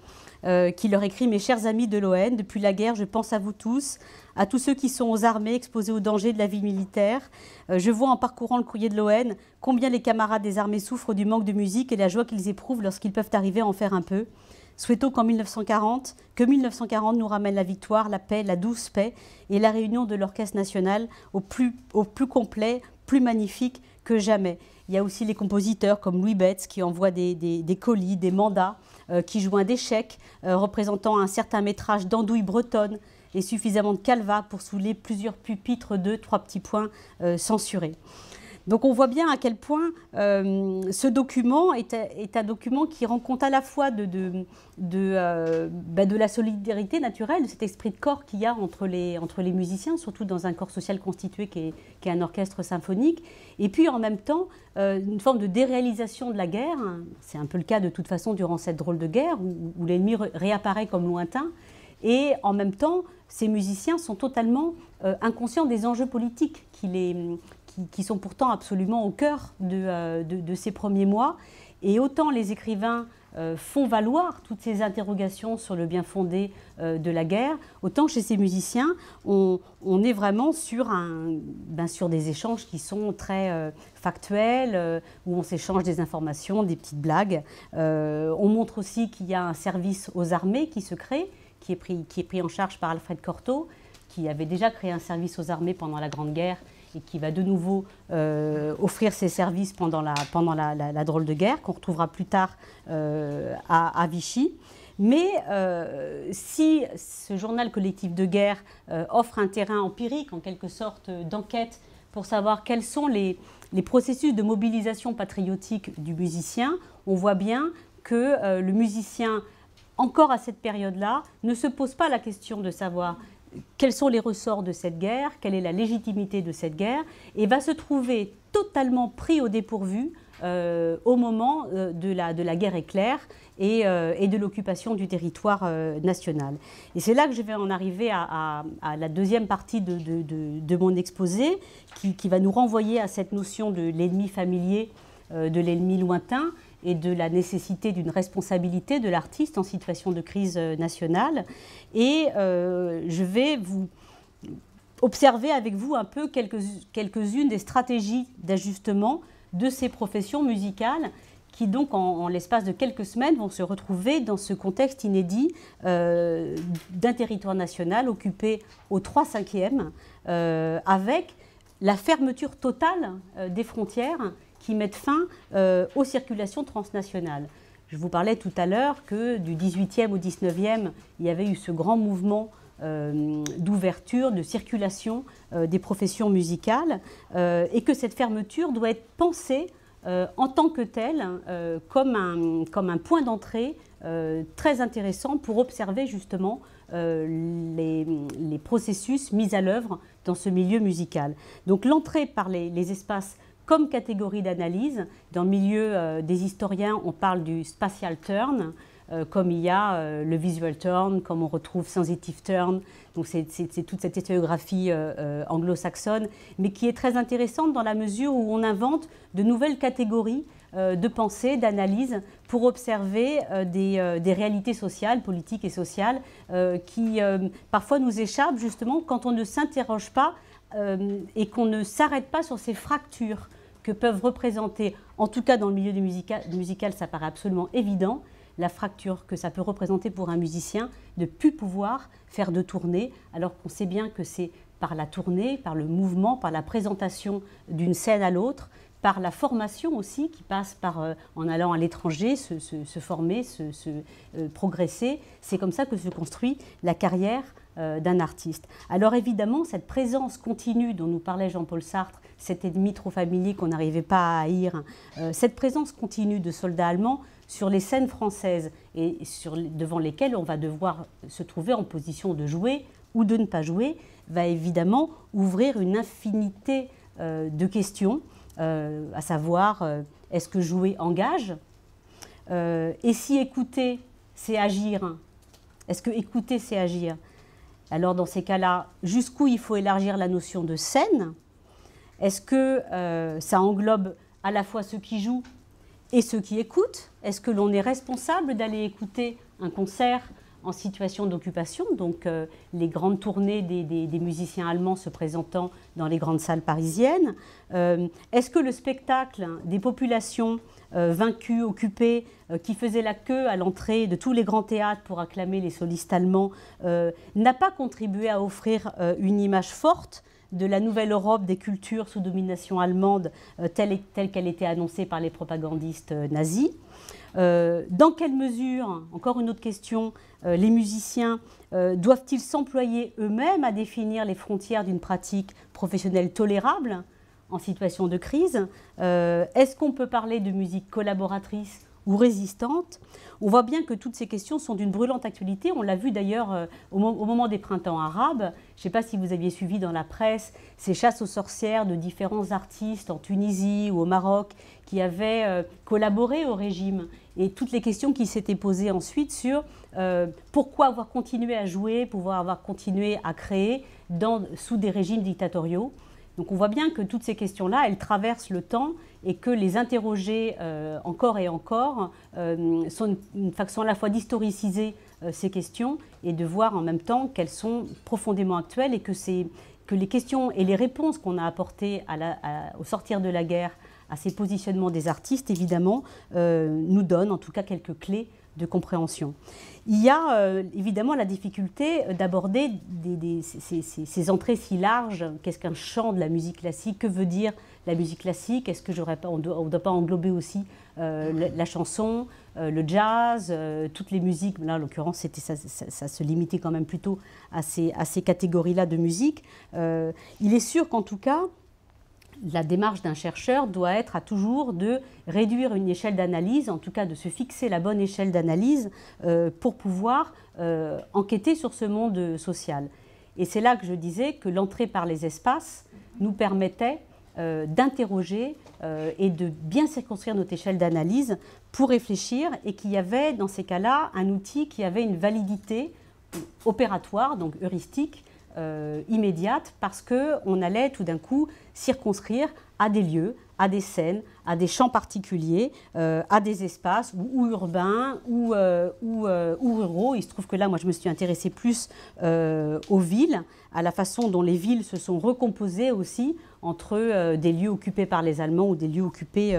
qui leur écrit Mes chers amis de l'ON, depuis la guerre, je pense à vous tous à tous ceux qui sont aux armées exposés aux dangers de la vie militaire. Euh, je vois en parcourant le courrier de l'ON combien les camarades des armées souffrent du manque de musique et la joie qu'ils éprouvent lorsqu'ils peuvent arriver à en faire un peu. Souhaitons qu'en 1940, que 1940 nous ramène la victoire, la paix, la douce paix et la réunion de l'orchestre national au plus, complet, plus magnifique que jamais. Il y a aussi les compositeurs comme Louis Betts qui envoient des, colis, des mandats, euh, qui jouent des chèques euh, représentant un certain métrage d'andouille bretonne et suffisamment de calva pour saouler plusieurs pupitres de trois petits points euh, censurés. Donc on voit bien à quel point euh, ce document est, un document qui rend compte à la fois de, de, euh, bah, de, la solidarité naturelle, de cet esprit de corps qu'il y a entre les, entre les musiciens, surtout dans un corps social constitué qui est, qui est un orchestre symphonique, et puis en même temps une forme de déréalisation de la guerre. C'est un peu le cas de toute façon durant cette drôle de guerre où, où l'ennemi réapparaît comme lointain, et en même temps ces musiciens sont totalement euh, inconscients des enjeux politiques qui, les, qui, sont pourtant absolument au cœur de, euh, de, ces premiers mois. Et autant les écrivains euh, font valoir toutes ces interrogations sur le bien fondé de la guerre, autant chez ces musiciens, on, on est vraiment sur, un, ben, sur des échanges qui sont très factuels, où on s'échange des informations, des petites blagues. on montre aussi qu'il y a un service aux armées qui se crée qui est pris, qui est pris en charge par Alfred Cortot, qui avait déjà créé un service aux armées pendant la Grande Guerre et qui va de nouveau euh, offrir ses services pendant la, pendant la, drôle de guerre, qu'on retrouvera plus tard euh, à, Vichy. Mais euh, si ce journal collectif de guerre offre un terrain empirique, en quelque sorte, d'enquête pour savoir quels sont les, les, processus de mobilisation patriotique du musicien, on voit bien que le musicien encore à cette période-là, ne se pose pas la question de savoir quels sont les ressorts de cette guerre, quelle est la légitimité de cette guerre, et va se trouver totalement pris au dépourvu euh, au moment euh, de, la, de, la, guerre éclair et, euh, et de l'occupation du territoire national. Et c'est là que je vais en arriver à, la deuxième partie de, de, mon exposé, qui, qui, va nous renvoyer à cette notion de l'ennemi familier, de l'ennemi lointain, et de la nécessité d'une responsabilité de l'artiste en situation de crise euh, nationale. Et euh, je vais vous observer avec vous un peu quelques-unes des stratégies d'ajustement de ces professions musicales qui donc en, l'espace de quelques semaines vont se retrouver dans ce contexte inédit euh, d'un territoire national occupé au 3 5e avec la fermeture totale des frontières qui mettent fin euh, aux circulations transnationales. Je vous parlais tout à l'heure que du 18e au 19e, il y avait eu ce grand mouvement euh, d'ouverture, de circulation euh, des professions musicales, et que cette fermeture doit être pensée en tant que telle comme, un, comme un point d'entrée très intéressant pour observer justement les, les, processus mis à l'œuvre dans ce milieu musical. Donc l'entrée par les, les espaces comme catégorie d'analyse. Dans le milieu euh, des historiens, on parle du spatial turn, euh, comme il y a euh, le visual turn, comme on retrouve sensitive turn. Donc c'est toute cette historiographie anglo-saxonne, mais qui est très intéressante dans la mesure où on invente de nouvelles catégories de pensée, d'analyse, pour observer des, des, réalités sociales, politiques et sociales, qui parfois nous échappent justement quand on ne s'interroge pas et qu'on ne s'arrête pas sur ces fractures que peuvent représenter, en tout cas dans le milieu du musical, ça paraît absolument évident, la fracture que ça peut représenter pour un musicien de plus pouvoir faire de tournées, alors qu'on sait bien que c'est par la tournée, par le mouvement, par la présentation d'une scène à l'autre, par la formation aussi qui passe par euh, en allant à l'étranger, se, former, se, euh, progresser. C'est comme ça que se construit la carrière euh, d'un artiste. Alors évidemment, cette présence continue dont nous parlait Jean-Paul Sartre, cet ennemi trop familier qu'on n'arrivait pas à haïr, cette présence continue de soldats allemands sur les scènes françaises et sur, devant lesquelles on va devoir se trouver en position de jouer ou de ne pas jouer, va évidemment ouvrir une infinité de questions, à savoir euh, est-ce que jouer engage Et si écouter, c'est agir Est-ce que écouter, c'est agir? Alors dans ces cas-là, jusqu'où il faut élargir la notion de scène? Est-ce que ça englobe à la fois ceux qui jouent et ceux qui écoutent? Est-ce que l'on est responsable d'aller écouter un concert en situation d'occupation, donc euh, les grandes tournées des, musiciens allemands se présentant dans les grandes salles parisiennes euh, Est-ce que le spectacle des populations euh, vaincues, occupées, qui faisaient la queue à l'entrée de tous les grands théâtres pour acclamer les solistes allemands, n'a pas contribué à offrir une image forte de la nouvelle Europe des cultures sous domination allemande telle, qu'elle était annoncée par les propagandistes nazis? Euh, dans quelle mesure, encore une autre question, les musiciens doivent-ils s'employer eux-mêmes à définir les frontières d'une pratique professionnelle tolérable en situation de crise? Est-ce qu'on peut parler de musique collaboratrice ou résistante? On voit bien que toutes ces questions sont d'une brûlante actualité. On l'a vu d'ailleurs euh, au, moment des printemps arabes. Je ne sais pas si vous aviez suivi dans la presse ces chasses aux sorcières de différents artistes en Tunisie ou au Maroc qui avaient euh, collaboré au régime et toutes les questions qui s'étaient posées ensuite sur euh, pourquoi avoir continué à jouer, pouvoir avoir continué à créer sous des régimes dictatoriaux. Donc on voit bien que toutes ces questions-là, elles traversent le temps et que les interroger euh, encore et encore euh, sont une, façon à la fois d'historiciser euh, ces questions et de voir en même temps qu'elles sont profondément actuelles et que, que les questions et les réponses qu'on a apportées au sortir de la guerre à ces positionnements des artistes, évidemment, nous donnent en tout cas quelques clés de compréhension. Il y a euh, évidemment la difficulté d'aborder ces, entrées si larges. Qu'est-ce qu'un chant de la musique classique? Que veut dire la musique classique? Est-ce que on ne doit, pas englober aussi euh, la, chanson, euh, le jazz, toutes les musiques? Là, en l'occurrence, ça, se limitait quand même plutôt à ces catégories-là de musique. il est sûr qu'en tout cas, la démarche d'un chercheur doit être à toujours de réduire une échelle d'analyse, en tout cas de se fixer la bonne échelle d'analyse euh, pour pouvoir euh, enquêter sur ce monde social. Et c'est là que je disais que l'entrée par les espaces nous permettait euh, d'interroger et de bien circonscrire notre échelle d'analyse pour réfléchir et qu'il y avait dans ces cas-là un outil qui avait une validité opératoire, donc heuristique, euh, immédiate parce qu'on allait tout d'un coup circonscrire à des lieux, à des scènes, à des champs particuliers, euh, à des espaces ou, urbains ou, euh, ou, ruraux. Il se trouve que là, moi, je me suis intéressée plus aux villes, à la façon dont les villes se sont recomposées aussi entre des lieux occupés par les Allemands ou des lieux occupés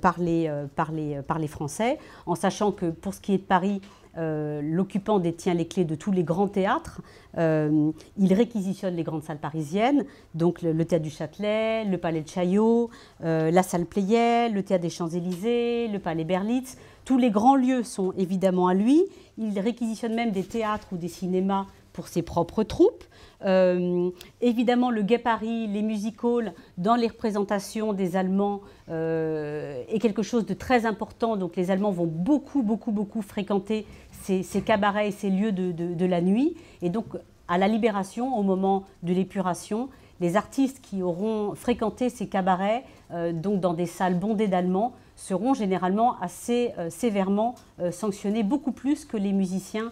par, les, par, les, par les Français, en sachant que pour ce qui est de Paris, euh, l'occupant détient les clés de tous les grands théâtres. Euh, il réquisitionne les grandes salles parisiennes, donc le, théâtre du Châtelet, le palais de Chaillot, euh, la salle Pleyel, le théâtre des Champs-Élysées, le palais Berlitz. Tous les grands lieux sont évidemment à lui. Il réquisitionne même des théâtres ou des cinémas pour ses propres troupes. Évidemment, le Gay Paris, les music halls, dans les représentations des Allemands, est quelque chose de très important. Donc les Allemands vont beaucoup, beaucoup, beaucoup fréquenter ces, cabarets et ces lieux de, la nuit. Et donc, à la libération, au moment de l'épuration, les artistes qui auront fréquenté ces cabarets, euh, donc dans des salles bondées d'Allemands, seront généralement assez sévèrement sanctionnés, beaucoup plus que les musiciens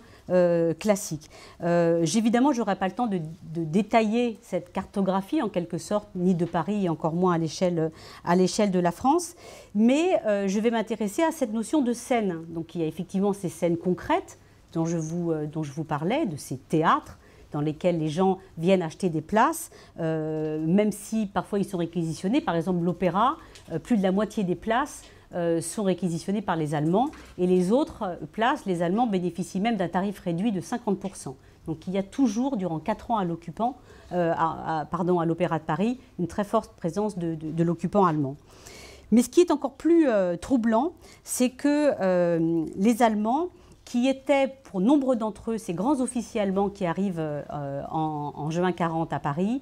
classique. évidemment, je n'aurai pas le temps de, détailler cette cartographie en quelque sorte, ni de Paris encore moins à l'échelle de la France, mais je vais m'intéresser à cette notion de scène. Donc il y a effectivement ces scènes concrètes dont je vous, parlais, de ces théâtres dans lesquels les gens viennent acheter des places, même si parfois ils sont réquisitionnés. Par exemple, l'opéra, plus de la moitié des places euh, sont réquisitionnées par les Allemands et les autres euh, places, les Allemands bénéficient même d'un tarif réduit de 50%. Donc il y a toujours, durant 4 ans à l'occupant, euh, pardon, à l'Opéra de Paris, une très forte présence de, l'occupant allemand. Mais ce qui est encore plus troublant, c'est que les Allemands, qui étaient pour nombre d'entre eux ces grands officiers allemands qui arrivent en, en, juin 40 à Paris,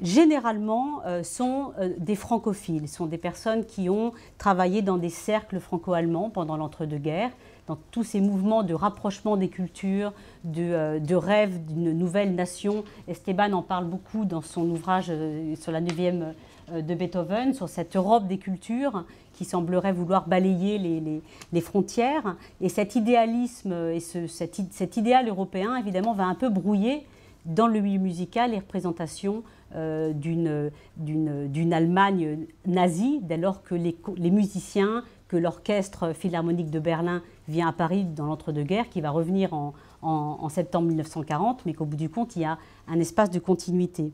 généralement euh, sont euh, des francophiles, sont des personnes qui ont travaillé dans des cercles franco-allemands pendant l'entre-deux-guerres, dans tous ces mouvements de rapprochement des cultures, de, euh, de rêve d'une nouvelle nation. Esteban en parle beaucoup dans son ouvrage sur la 9e de Beethoven, sur cette Europe des cultures qui semblerait vouloir balayer les, les, frontières. Et cet idéalisme et ce, cet idéal européen, évidemment, va un peu brouiller dans le milieu musical les représentations euh, d'une Allemagne nazie, dès lors que les, les musiciens, que l'orchestre philharmonique de Berlin vient à Paris dans l'entre-deux-guerres, qui va revenir en, en, septembre 1940, mais qu'au bout du compte, il y a un espace de continuité.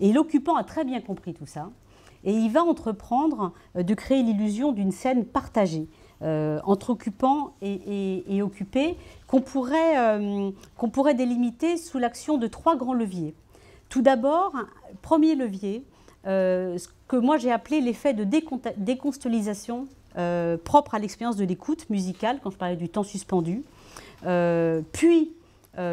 Et l'occupant a très bien compris tout ça, et il va entreprendre euh, de créer l'illusion d'une scène partagée. Euh, entre occupants et, et, occupés, qu'on pourrait, qu'on pourrait délimiter sous l'action de trois grands leviers. Tout d'abord, premier levier, euh, ce que moi j'ai appelé l'effet de déconstellisation euh, propre à l'expérience de l'écoute musicale, quand je parlais du temps suspendu. Euh, puis,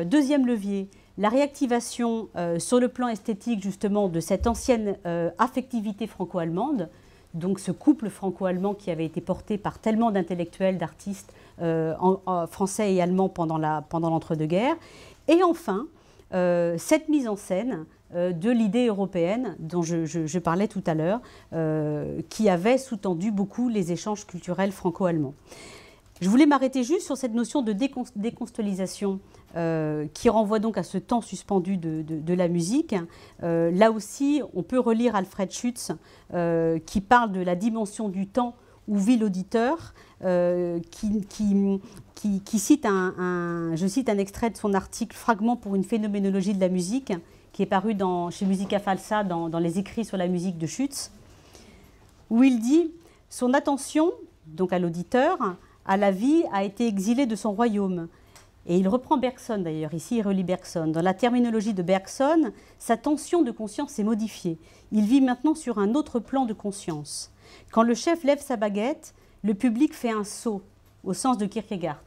deuxième levier, la réactivation sur le plan esthétique justement de cette ancienne affectivité franco-allemande, donc ce couple franco-allemand qui avait été porté par tellement d'intellectuels, d'artistes français et allemands pendant l'entre-deux-guerres. et enfin, cette mise en scène euh, de l'idée européenne dont je, parlais tout à l'heure, euh, qui avait sous-tendu beaucoup les échanges culturels franco-allemands. Je voulais m'arrêter juste sur cette notion de déconstellisation euh, qui renvoie donc à ce temps suspendu de, la musique. là aussi, on peut relire Alfred Schütz qui parle de la dimension du temps où vit l'auditeur, qui, qui, cite un, je cite un extrait de son article Fragment pour une phénoménologie de la musique, qui est paru dans, chez Musica Falsa dans, les écrits sur la musique de Schütz, où il dit Son attention, donc à l'auditeur, à la vie, a été exilée de son royaume. Et il reprend Bergson d'ailleurs, ici il relit Bergson. Dans la terminologie de Bergson, sa tension de conscience est modifiée. Il vit maintenant sur un autre plan de conscience. Quand le chef lève sa baguette, le public fait un saut, au sens de Kierkegaard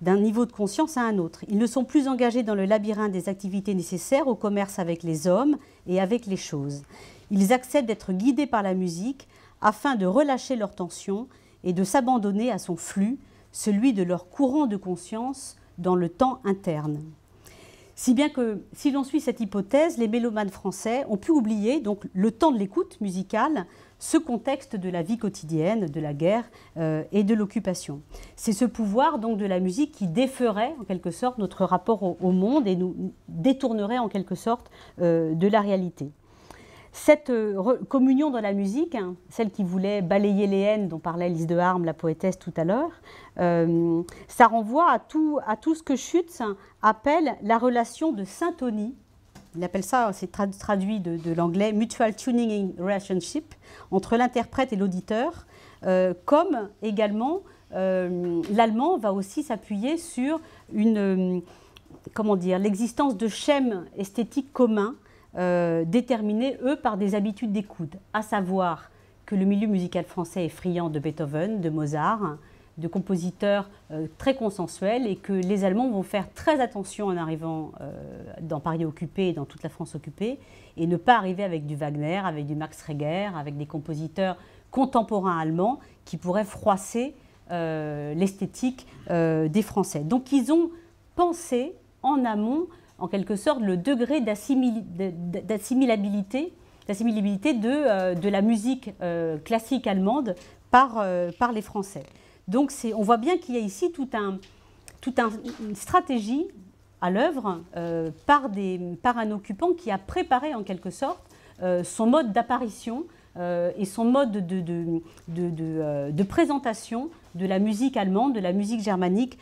d'un niveau de conscience à un autre. Ils ne sont plus engagés dans le labyrinthe des activités nécessaires au commerce avec les hommes et avec les choses. Ils acceptent d'être guidés par la musique afin de relâcher leur tension et de s'abandonner à son flux, celui de leur courant de conscience dans le temps interne. Si bien que, si l'on suit cette hypothèse, les mélomanes français ont pu oublier le temps de l'écoute musicale ce contexte de la vie quotidienne, de la guerre euh, et de l'occupation. C'est ce pouvoir donc de la musique qui déferait en quelque sorte notre rapport au, monde et nous détournerait en quelque sorte euh, de la réalité. Cette euh, communion dans la musique, hein, celle qui voulait balayer les haines dont parlait Lise de Harme, la poétesse tout à l'heure, ça renvoie à tout, à tout ce que Schütz appelle la relation de syntonie. Il appelle ça, c'est traduit de, l'anglais, mutual tuning relationship, entre l'interprète et l'auditeur, euh, comme également euh, l'allemand va aussi s'appuyer sur une, euh, comment dire, l'existence de schèmes esthétiques communs déterminés, eux, par des habitudes d'écoute, à savoir que le milieu musical français est friand de Beethoven, de Mozart, de compositeurs euh, très consensuels et que les Allemands vont faire très attention en arrivant euh, dans Paris occupé et dans toute la France occupée et ne pas arriver avec du Wagner, avec du Max Reger, avec des compositeurs contemporains allemands qui pourraient froisser euh, l'esthétique des Français. Donc ils ont pensé en amont, en quelque sorte, le degré d'assimilabilité de, de, la musique classique allemande par, par les Français. Donc on voit bien qu'il y a ici toute un, une stratégie à l'œuvre par, par, un occupant qui a préparé en quelque sorte son mode d'apparition et son mode de, de, de, de, présentation de la musique allemande, de la musique germanique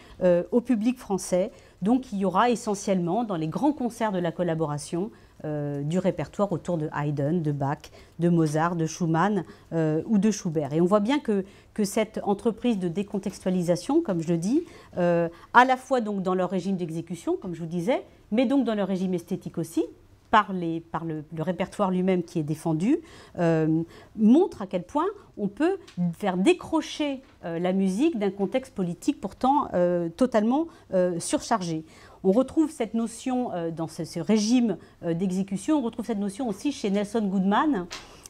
au public français. Donc il y aura essentiellement dans les grands concerts de la collaboration euh, du répertoire autour de Haydn, de Bach, de Mozart, de Schumann euh, ou de Schubert. Et on voit bien que, que, cette entreprise de décontextualisation, comme je le dis, euh, à la fois donc dans leur régime d'exécution, comme je vous disais, mais donc dans leur régime esthétique aussi, par, le, répertoire lui-même qui est défendu, montre à quel point on peut faire décrocher la musique d'un contexte politique pourtant totalement surchargé. On retrouve cette notion euh, dans ce, régime euh, d'exécution, on retrouve cette notion aussi chez Nelson Goodman,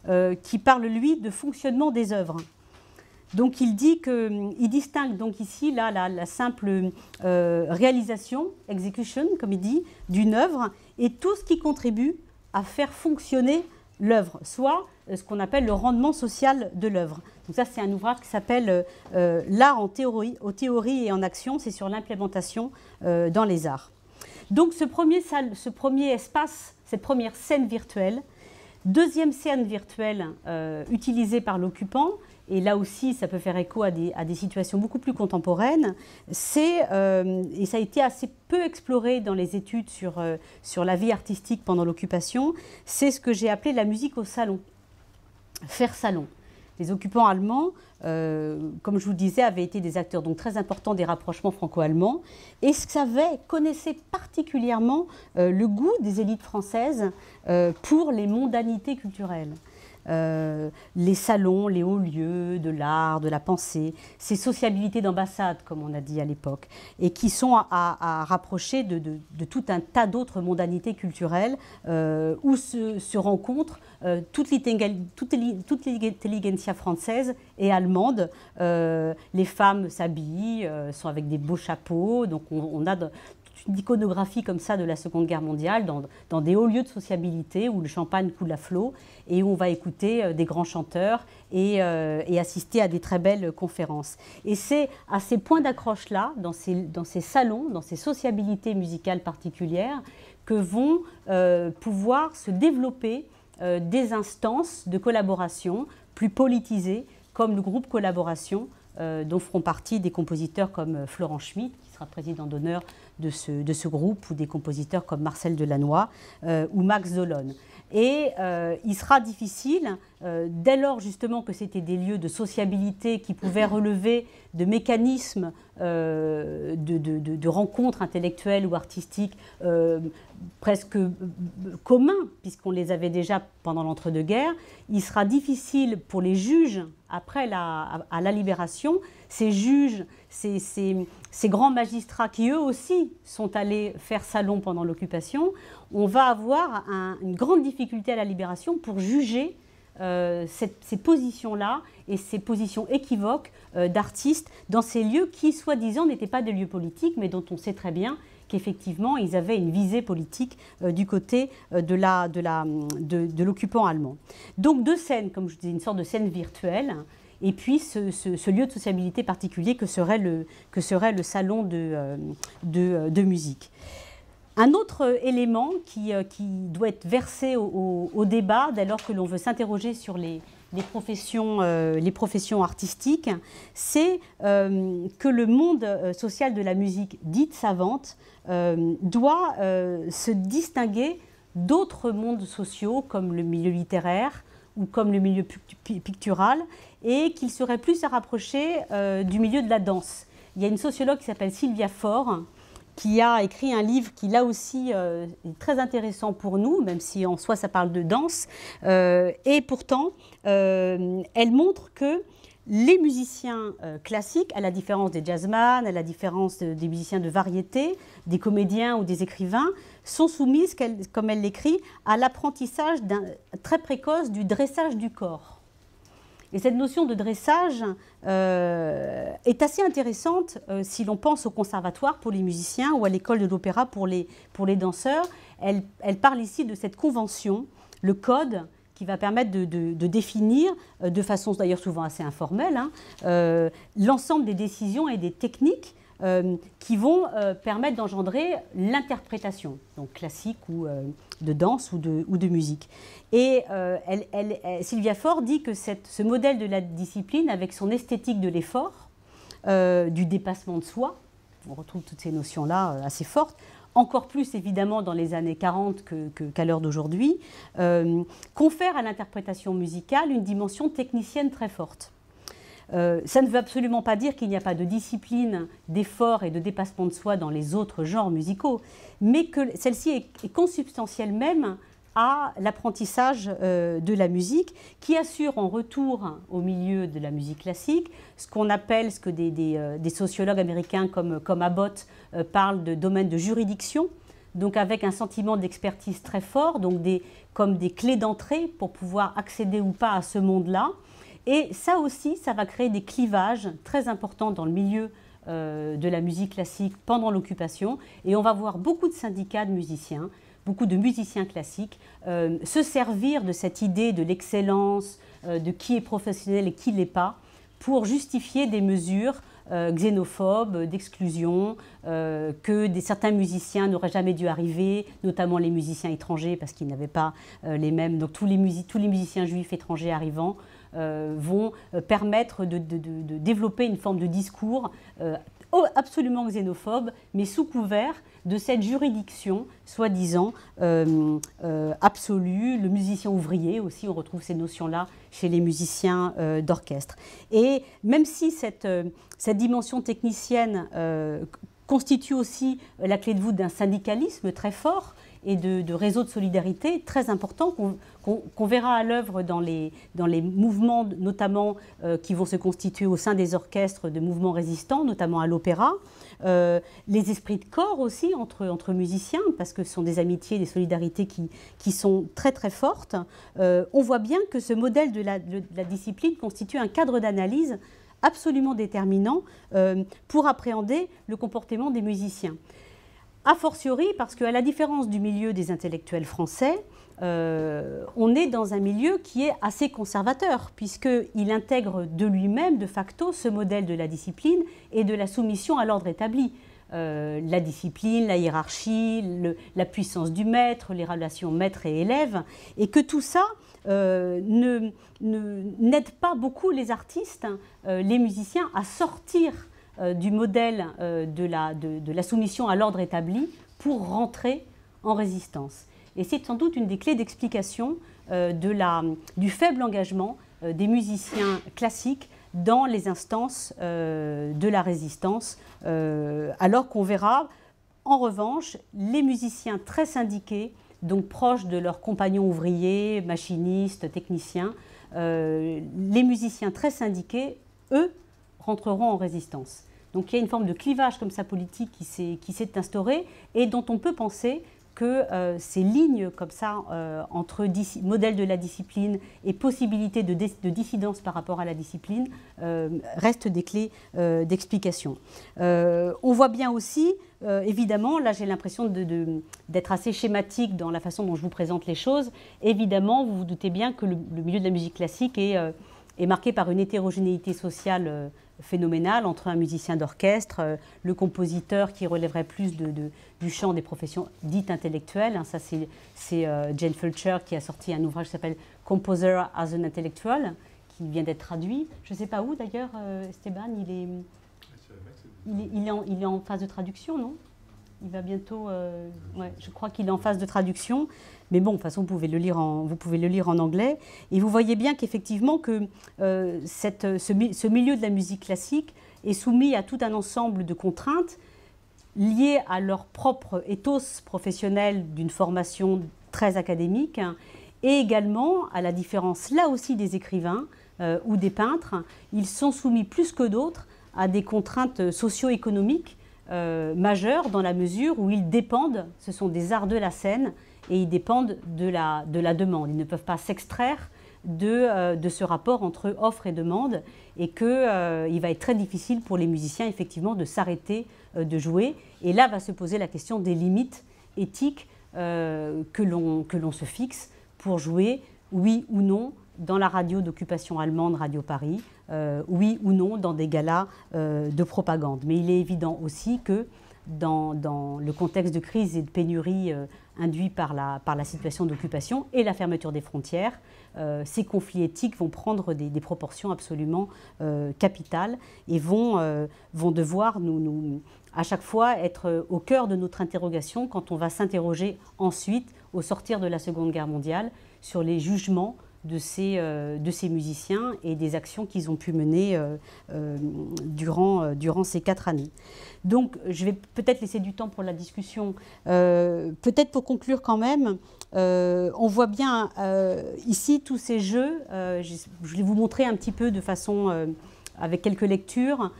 euh, qui parle, lui, de fonctionnement des œuvres. Donc il dit que, il distingue donc ici là, la, simple réalisation, execution, comme il dit, d'une œuvre et tout ce qui contribue à faire fonctionner l'œuvre, soit ce qu'on appelle le rendement social de l'œuvre. Donc ça, c'est un ouvrage qui s'appelle euh, euh, L'art en théorie, aux théories et en action. C'est sur l'implémentation euh, dans les arts. Donc ce premier, salle, ce premier espace, cette première scène virtuelle, deuxième scène virtuelle utilisée par l'occupant, et là aussi ça peut faire écho à des, situations beaucoup plus contemporaines, c'est, et ça a été assez peu exploré dans les études sur, sur la vie artistique pendant l'occupation, c'est ce que j'ai appelé la musique au salon, faire salon. Les occupants allemands, euh, comme je vous le disais, avaient été des acteurs donc très importants des rapprochements franco-allemands et savaient, connaissaient particulièrement euh, le goût des élites françaises euh, pour les mondanités culturelles. Euh, les salons, les hauts lieux de l'art, de la pensée, ces sociabilités d'ambassade, comme on a dit à l'époque, et qui sont à, rapprocher de, tout un tas d'autres mondanités culturelles euh, où se, rencontrent euh, toute l'intelligentsia française et allemande. les femmes s'habillent, sont avec des beaux chapeaux, donc on, a iconographie comme ça de la Seconde Guerre mondiale dans, des hauts lieux de sociabilité où le champagne coule à flot et où on va écouter euh, des grands chanteurs euh, et, assister à des très belles conférences. Et c'est à ces points d'accroche-là, dans ces, dans ces salons, dans ces sociabilités musicales particulières, que vont euh, pouvoir se développer des instances de collaboration plus politisées, comme le groupe Collaboration, dont feront partie des compositeurs comme Florent Schmitt, qui sera président d'honneur de ce, de ce, groupe ou des compositeurs comme Marcel Delannoy euh, ou Max Dolon. Et euh, il sera difficile, euh, dès lors justement que c'était des lieux de sociabilité qui pouvaient relever de mécanismes de, de, rencontres intellectuelles ou artistiques presque communs, puisqu'on les avait déjà pendant l'entre-deux-guerres, il sera difficile pour les juges, après la, à la libération, ces juges, ces, grands magistrats qui eux aussi sont allés faire salon pendant l'occupation, on va avoir une grande difficulté à la libération pour juger euh, ces positions-là et ces positions équivoques euh, d'artistes dans ces lieux qui, soi-disant, n'étaient pas des lieux politiques, mais dont on sait très bien qu'effectivement, ils avaient une visée politique euh, du côté de l'occupant de, allemand. Donc deux scènes, comme je disais, une sorte de scène virtuelle, et puis ce, lieu de sociabilité particulier que serait le, que serait le salon de, musique. Un autre élément qui, euh, qui doit être versé au, débat dès lors que l'on veut s'interroger sur les, professions, les professions artistiques, c'est que le monde social de la musique dite savante doit se distinguer d'autres mondes sociaux comme le milieu littéraire ou comme le milieu pictural et qu'il serait plus à rapprocher euh, du milieu de la danse. Il y a une sociologue qui s'appelle Sylvia Faure qui a écrit un livre qui là aussi euh, est très intéressant pour nous, même si en soi ça parle de danse, euh, et pourtant elle montre que les musiciens classiques, à la différence des jazzman, à la différence des musiciens de variété, des comédiens ou des écrivains, sont soumises, comme elle l'écrit, à l'apprentissage très précoce du dressage du corps. Et cette notion de dressage euh, est assez intéressante euh, si l'on pense au conservatoire pour les musiciens ou à l'école de l'opéra pour les, pour les danseurs. Elle, elle, parle ici de cette convention, le code qui va permettre de, définir, euh, de façon d'ailleurs souvent assez informelle, hein, l'ensemble des décisions et des techniques qui vont permettre d'engendrer l'interprétation, donc classique ou de danse ou de, ou de musique. Et elle, Sylvia Faure dit que cette, ce modèle de la discipline, avec son esthétique de l'effort, du dépassement de soi, on retrouve toutes ces notions-là assez fortes, encore plus évidemment dans les années 40 qu'à l'heure d'aujourd'hui, euh, confère à l'interprétation musicale une dimension technicienne très forte. Euh, ça ne veut absolument pas dire qu'il n'y a pas de discipline, d'effort et de dépassement de soi dans les autres genres musicaux, mais que celle-ci est, consubstantielle même à l'apprentissage euh, de la musique, qui assure en retour au milieu de la musique classique ce qu'on appelle, ce que des, euh, sociologues américains comme, Abbott parlent de domaine de juridiction, donc avec un sentiment d'expertise très fort, donc comme des clés d'entrée pour pouvoir accéder ou pas à ce monde-là. Et ça aussi, ça va créer des clivages très importants dans le milieu de la musique classique pendant l'occupation. Et on va voir beaucoup de syndicats de musiciens beaucoup de musiciens classiques, euh, se servir de cette idée de l'excellence, euh, de qui est professionnel et qui l'est pas, pour justifier des mesures euh, xénophobes, d'exclusion, que des, certains musiciens n'auraient jamais dû arriver, notamment les musiciens étrangers, parce qu'ils n'avaient pas les mêmes. Donc tous les, tous les musiciens juifs étrangers arrivant vont permettre de, développer une forme de discours absolument xénophobe, mais sous couvert de cette juridiction, soi-disant euh, euh, absolue, le musicien ouvrier aussi, on retrouve ces notions-là chez les musiciens euh, d'orchestre. Et même si cette dimension technicienne constitue aussi la clé de voûte d'un syndicalisme très fort, et de, réseaux de solidarité très importants qu'on verra à l'œuvre dans les, mouvements, notamment euh, qui vont se constituer au sein des orchestres de mouvements résistants, notamment à l'opéra. Euh, les esprits de corps aussi entre, musiciens, parce que ce sont des amitiés, des solidarités qui, sont très très fortes. Euh, on voit bien que ce modèle de la discipline constitue un cadre d'analyse absolument déterminant pour appréhender le comportement des musiciens. A fortiori parce qu'à la différence du milieu des intellectuels français, euh, on est dans un milieu qui est assez conservateur, puisqu'il intègre de lui-même, de facto, ce modèle de la discipline et de la soumission à l'ordre établi. Euh, la discipline, la hiérarchie, la puissance du maître, les relations maître et élève, et que tout ça euh, ne, n'aide pas beaucoup les artistes, hein, les musiciens, à sortir du modèle euh, de, la, de, la, soumission à l'ordre établi pour rentrer en résistance. Et c'est sans doute une des clés d'explication euh, de la, du faible engagement des musiciens classiques dans les instances de la résistance, alors qu'on verra en revanche les musiciens très syndiqués, donc proches de leurs compagnons ouvriers, machinistes, techniciens, les musiciens très syndiqués, eux, rentreront en résistance. Donc il y a une forme de clivage comme ça politique qui s'est instauré et dont on peut penser que euh, ces lignes comme ça euh, entre modèle de la discipline et possibilité de, de, dissidence par rapport à la discipline euh, restent des clés d'explication. on voit bien aussi, évidemment, là j'ai l'impression d'être assez schématique dans la façon dont je vous présente les choses, évidemment vous vous doutez bien que le, milieu de la musique classique est, est marqué par une hétérogénéité sociale phénoménal entre un musicien d'orchestre, euh, le compositeur qui relèverait plus de, du champ des professions dites intellectuelles. Hein, ça, c'est euh, Jane Fulcher qui a sorti un ouvrage qui s'appelle Composer as an Intellectual, qui vient d'être traduit. Je ne sais pas où d'ailleurs, euh, Esteban, il est, il, est, en, il est en phase de traduction, non? Il va bientôt. ouais, je crois qu'il est en phase de traduction. Mais bon, de toute façon, vous pouvez le lire en, anglais. Et vous voyez bien qu'effectivement, que euh, ce, milieu de la musique classique est soumis à tout un ensemble de contraintes liées à leur propre ethos professionnel d'une formation très académique et également à la différence là aussi des écrivains euh, ou des peintres. Ils sont soumis plus que d'autres à des contraintes socio-économiques euh, majeures dans la mesure où ils dépendent, ce sont des arts de la scène, et ils dépendent de la, de la demande. Ils ne peuvent pas s'extraire de, euh, de, ce rapport entre offre et demande et qu'il euh, va être très difficile pour les musiciens effectivement de s'arrêter de jouer. Et là va se poser la question des limites éthiques que l'on se fixe pour jouer, oui ou non, dans la radio d'occupation allemande Radio Paris, oui ou non, dans des galas de propagande. Mais il est évident aussi que dans, le contexte de crise et de pénurie induit par la, par la situation d'occupation et la fermeture des frontières, euh, ces conflits éthiques vont prendre des, proportions absolument euh, capitales et vont, euh, vont devoir nous, nous, à chaque fois être au cœur de notre interrogation quand on va s'interroger ensuite, au sortir de la Seconde Guerre mondiale, sur les jugements de ces, de ces musiciens et des actions qu'ils ont pu mener durant, durant ces quatre années. Donc, je vais peut-être laisser du temps pour la discussion. peut-être pour conclure quand même, euh, on voit bien euh, ici tous ces jeux. Euh, je, vais vous montrer un petit peu de façon, avec quelques lectures,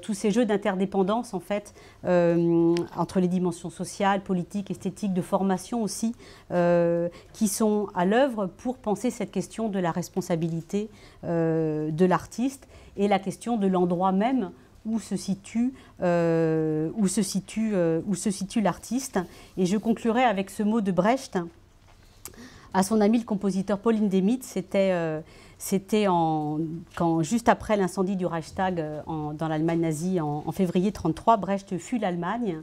tous ces jeux d'interdépendance en fait entre les dimensions sociales, politiques, esthétiques, de formation aussi, qui sont à l'œuvre pour penser cette question de la responsabilité de l'artiste et la question de l'endroit même où se situe, où se situe, où se situe l'artiste. Et je conclurai avec ce mot de Brecht à son ami le compositeur Pauline Demitz. C'était euh, c'était quand, juste après l'incendie du Reichstag euh, dans l'Allemagne nazie en, février 1933, Brecht fut l'Allemagne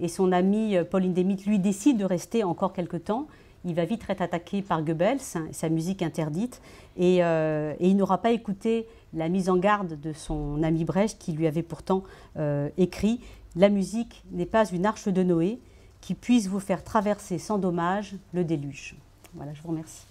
et son ami euh, Pauline Demitz lui décide de rester encore quelque temps. Il va vite être attaqué par Goebbels, sa musique interdite, et, il n'aura pas écouté la mise en garde de son ami Brecht qui lui avait pourtant écrit La musique n'est pas une arche de Noé qui puisse vous faire traverser sans dommage le déluge. Voilà, je vous remercie.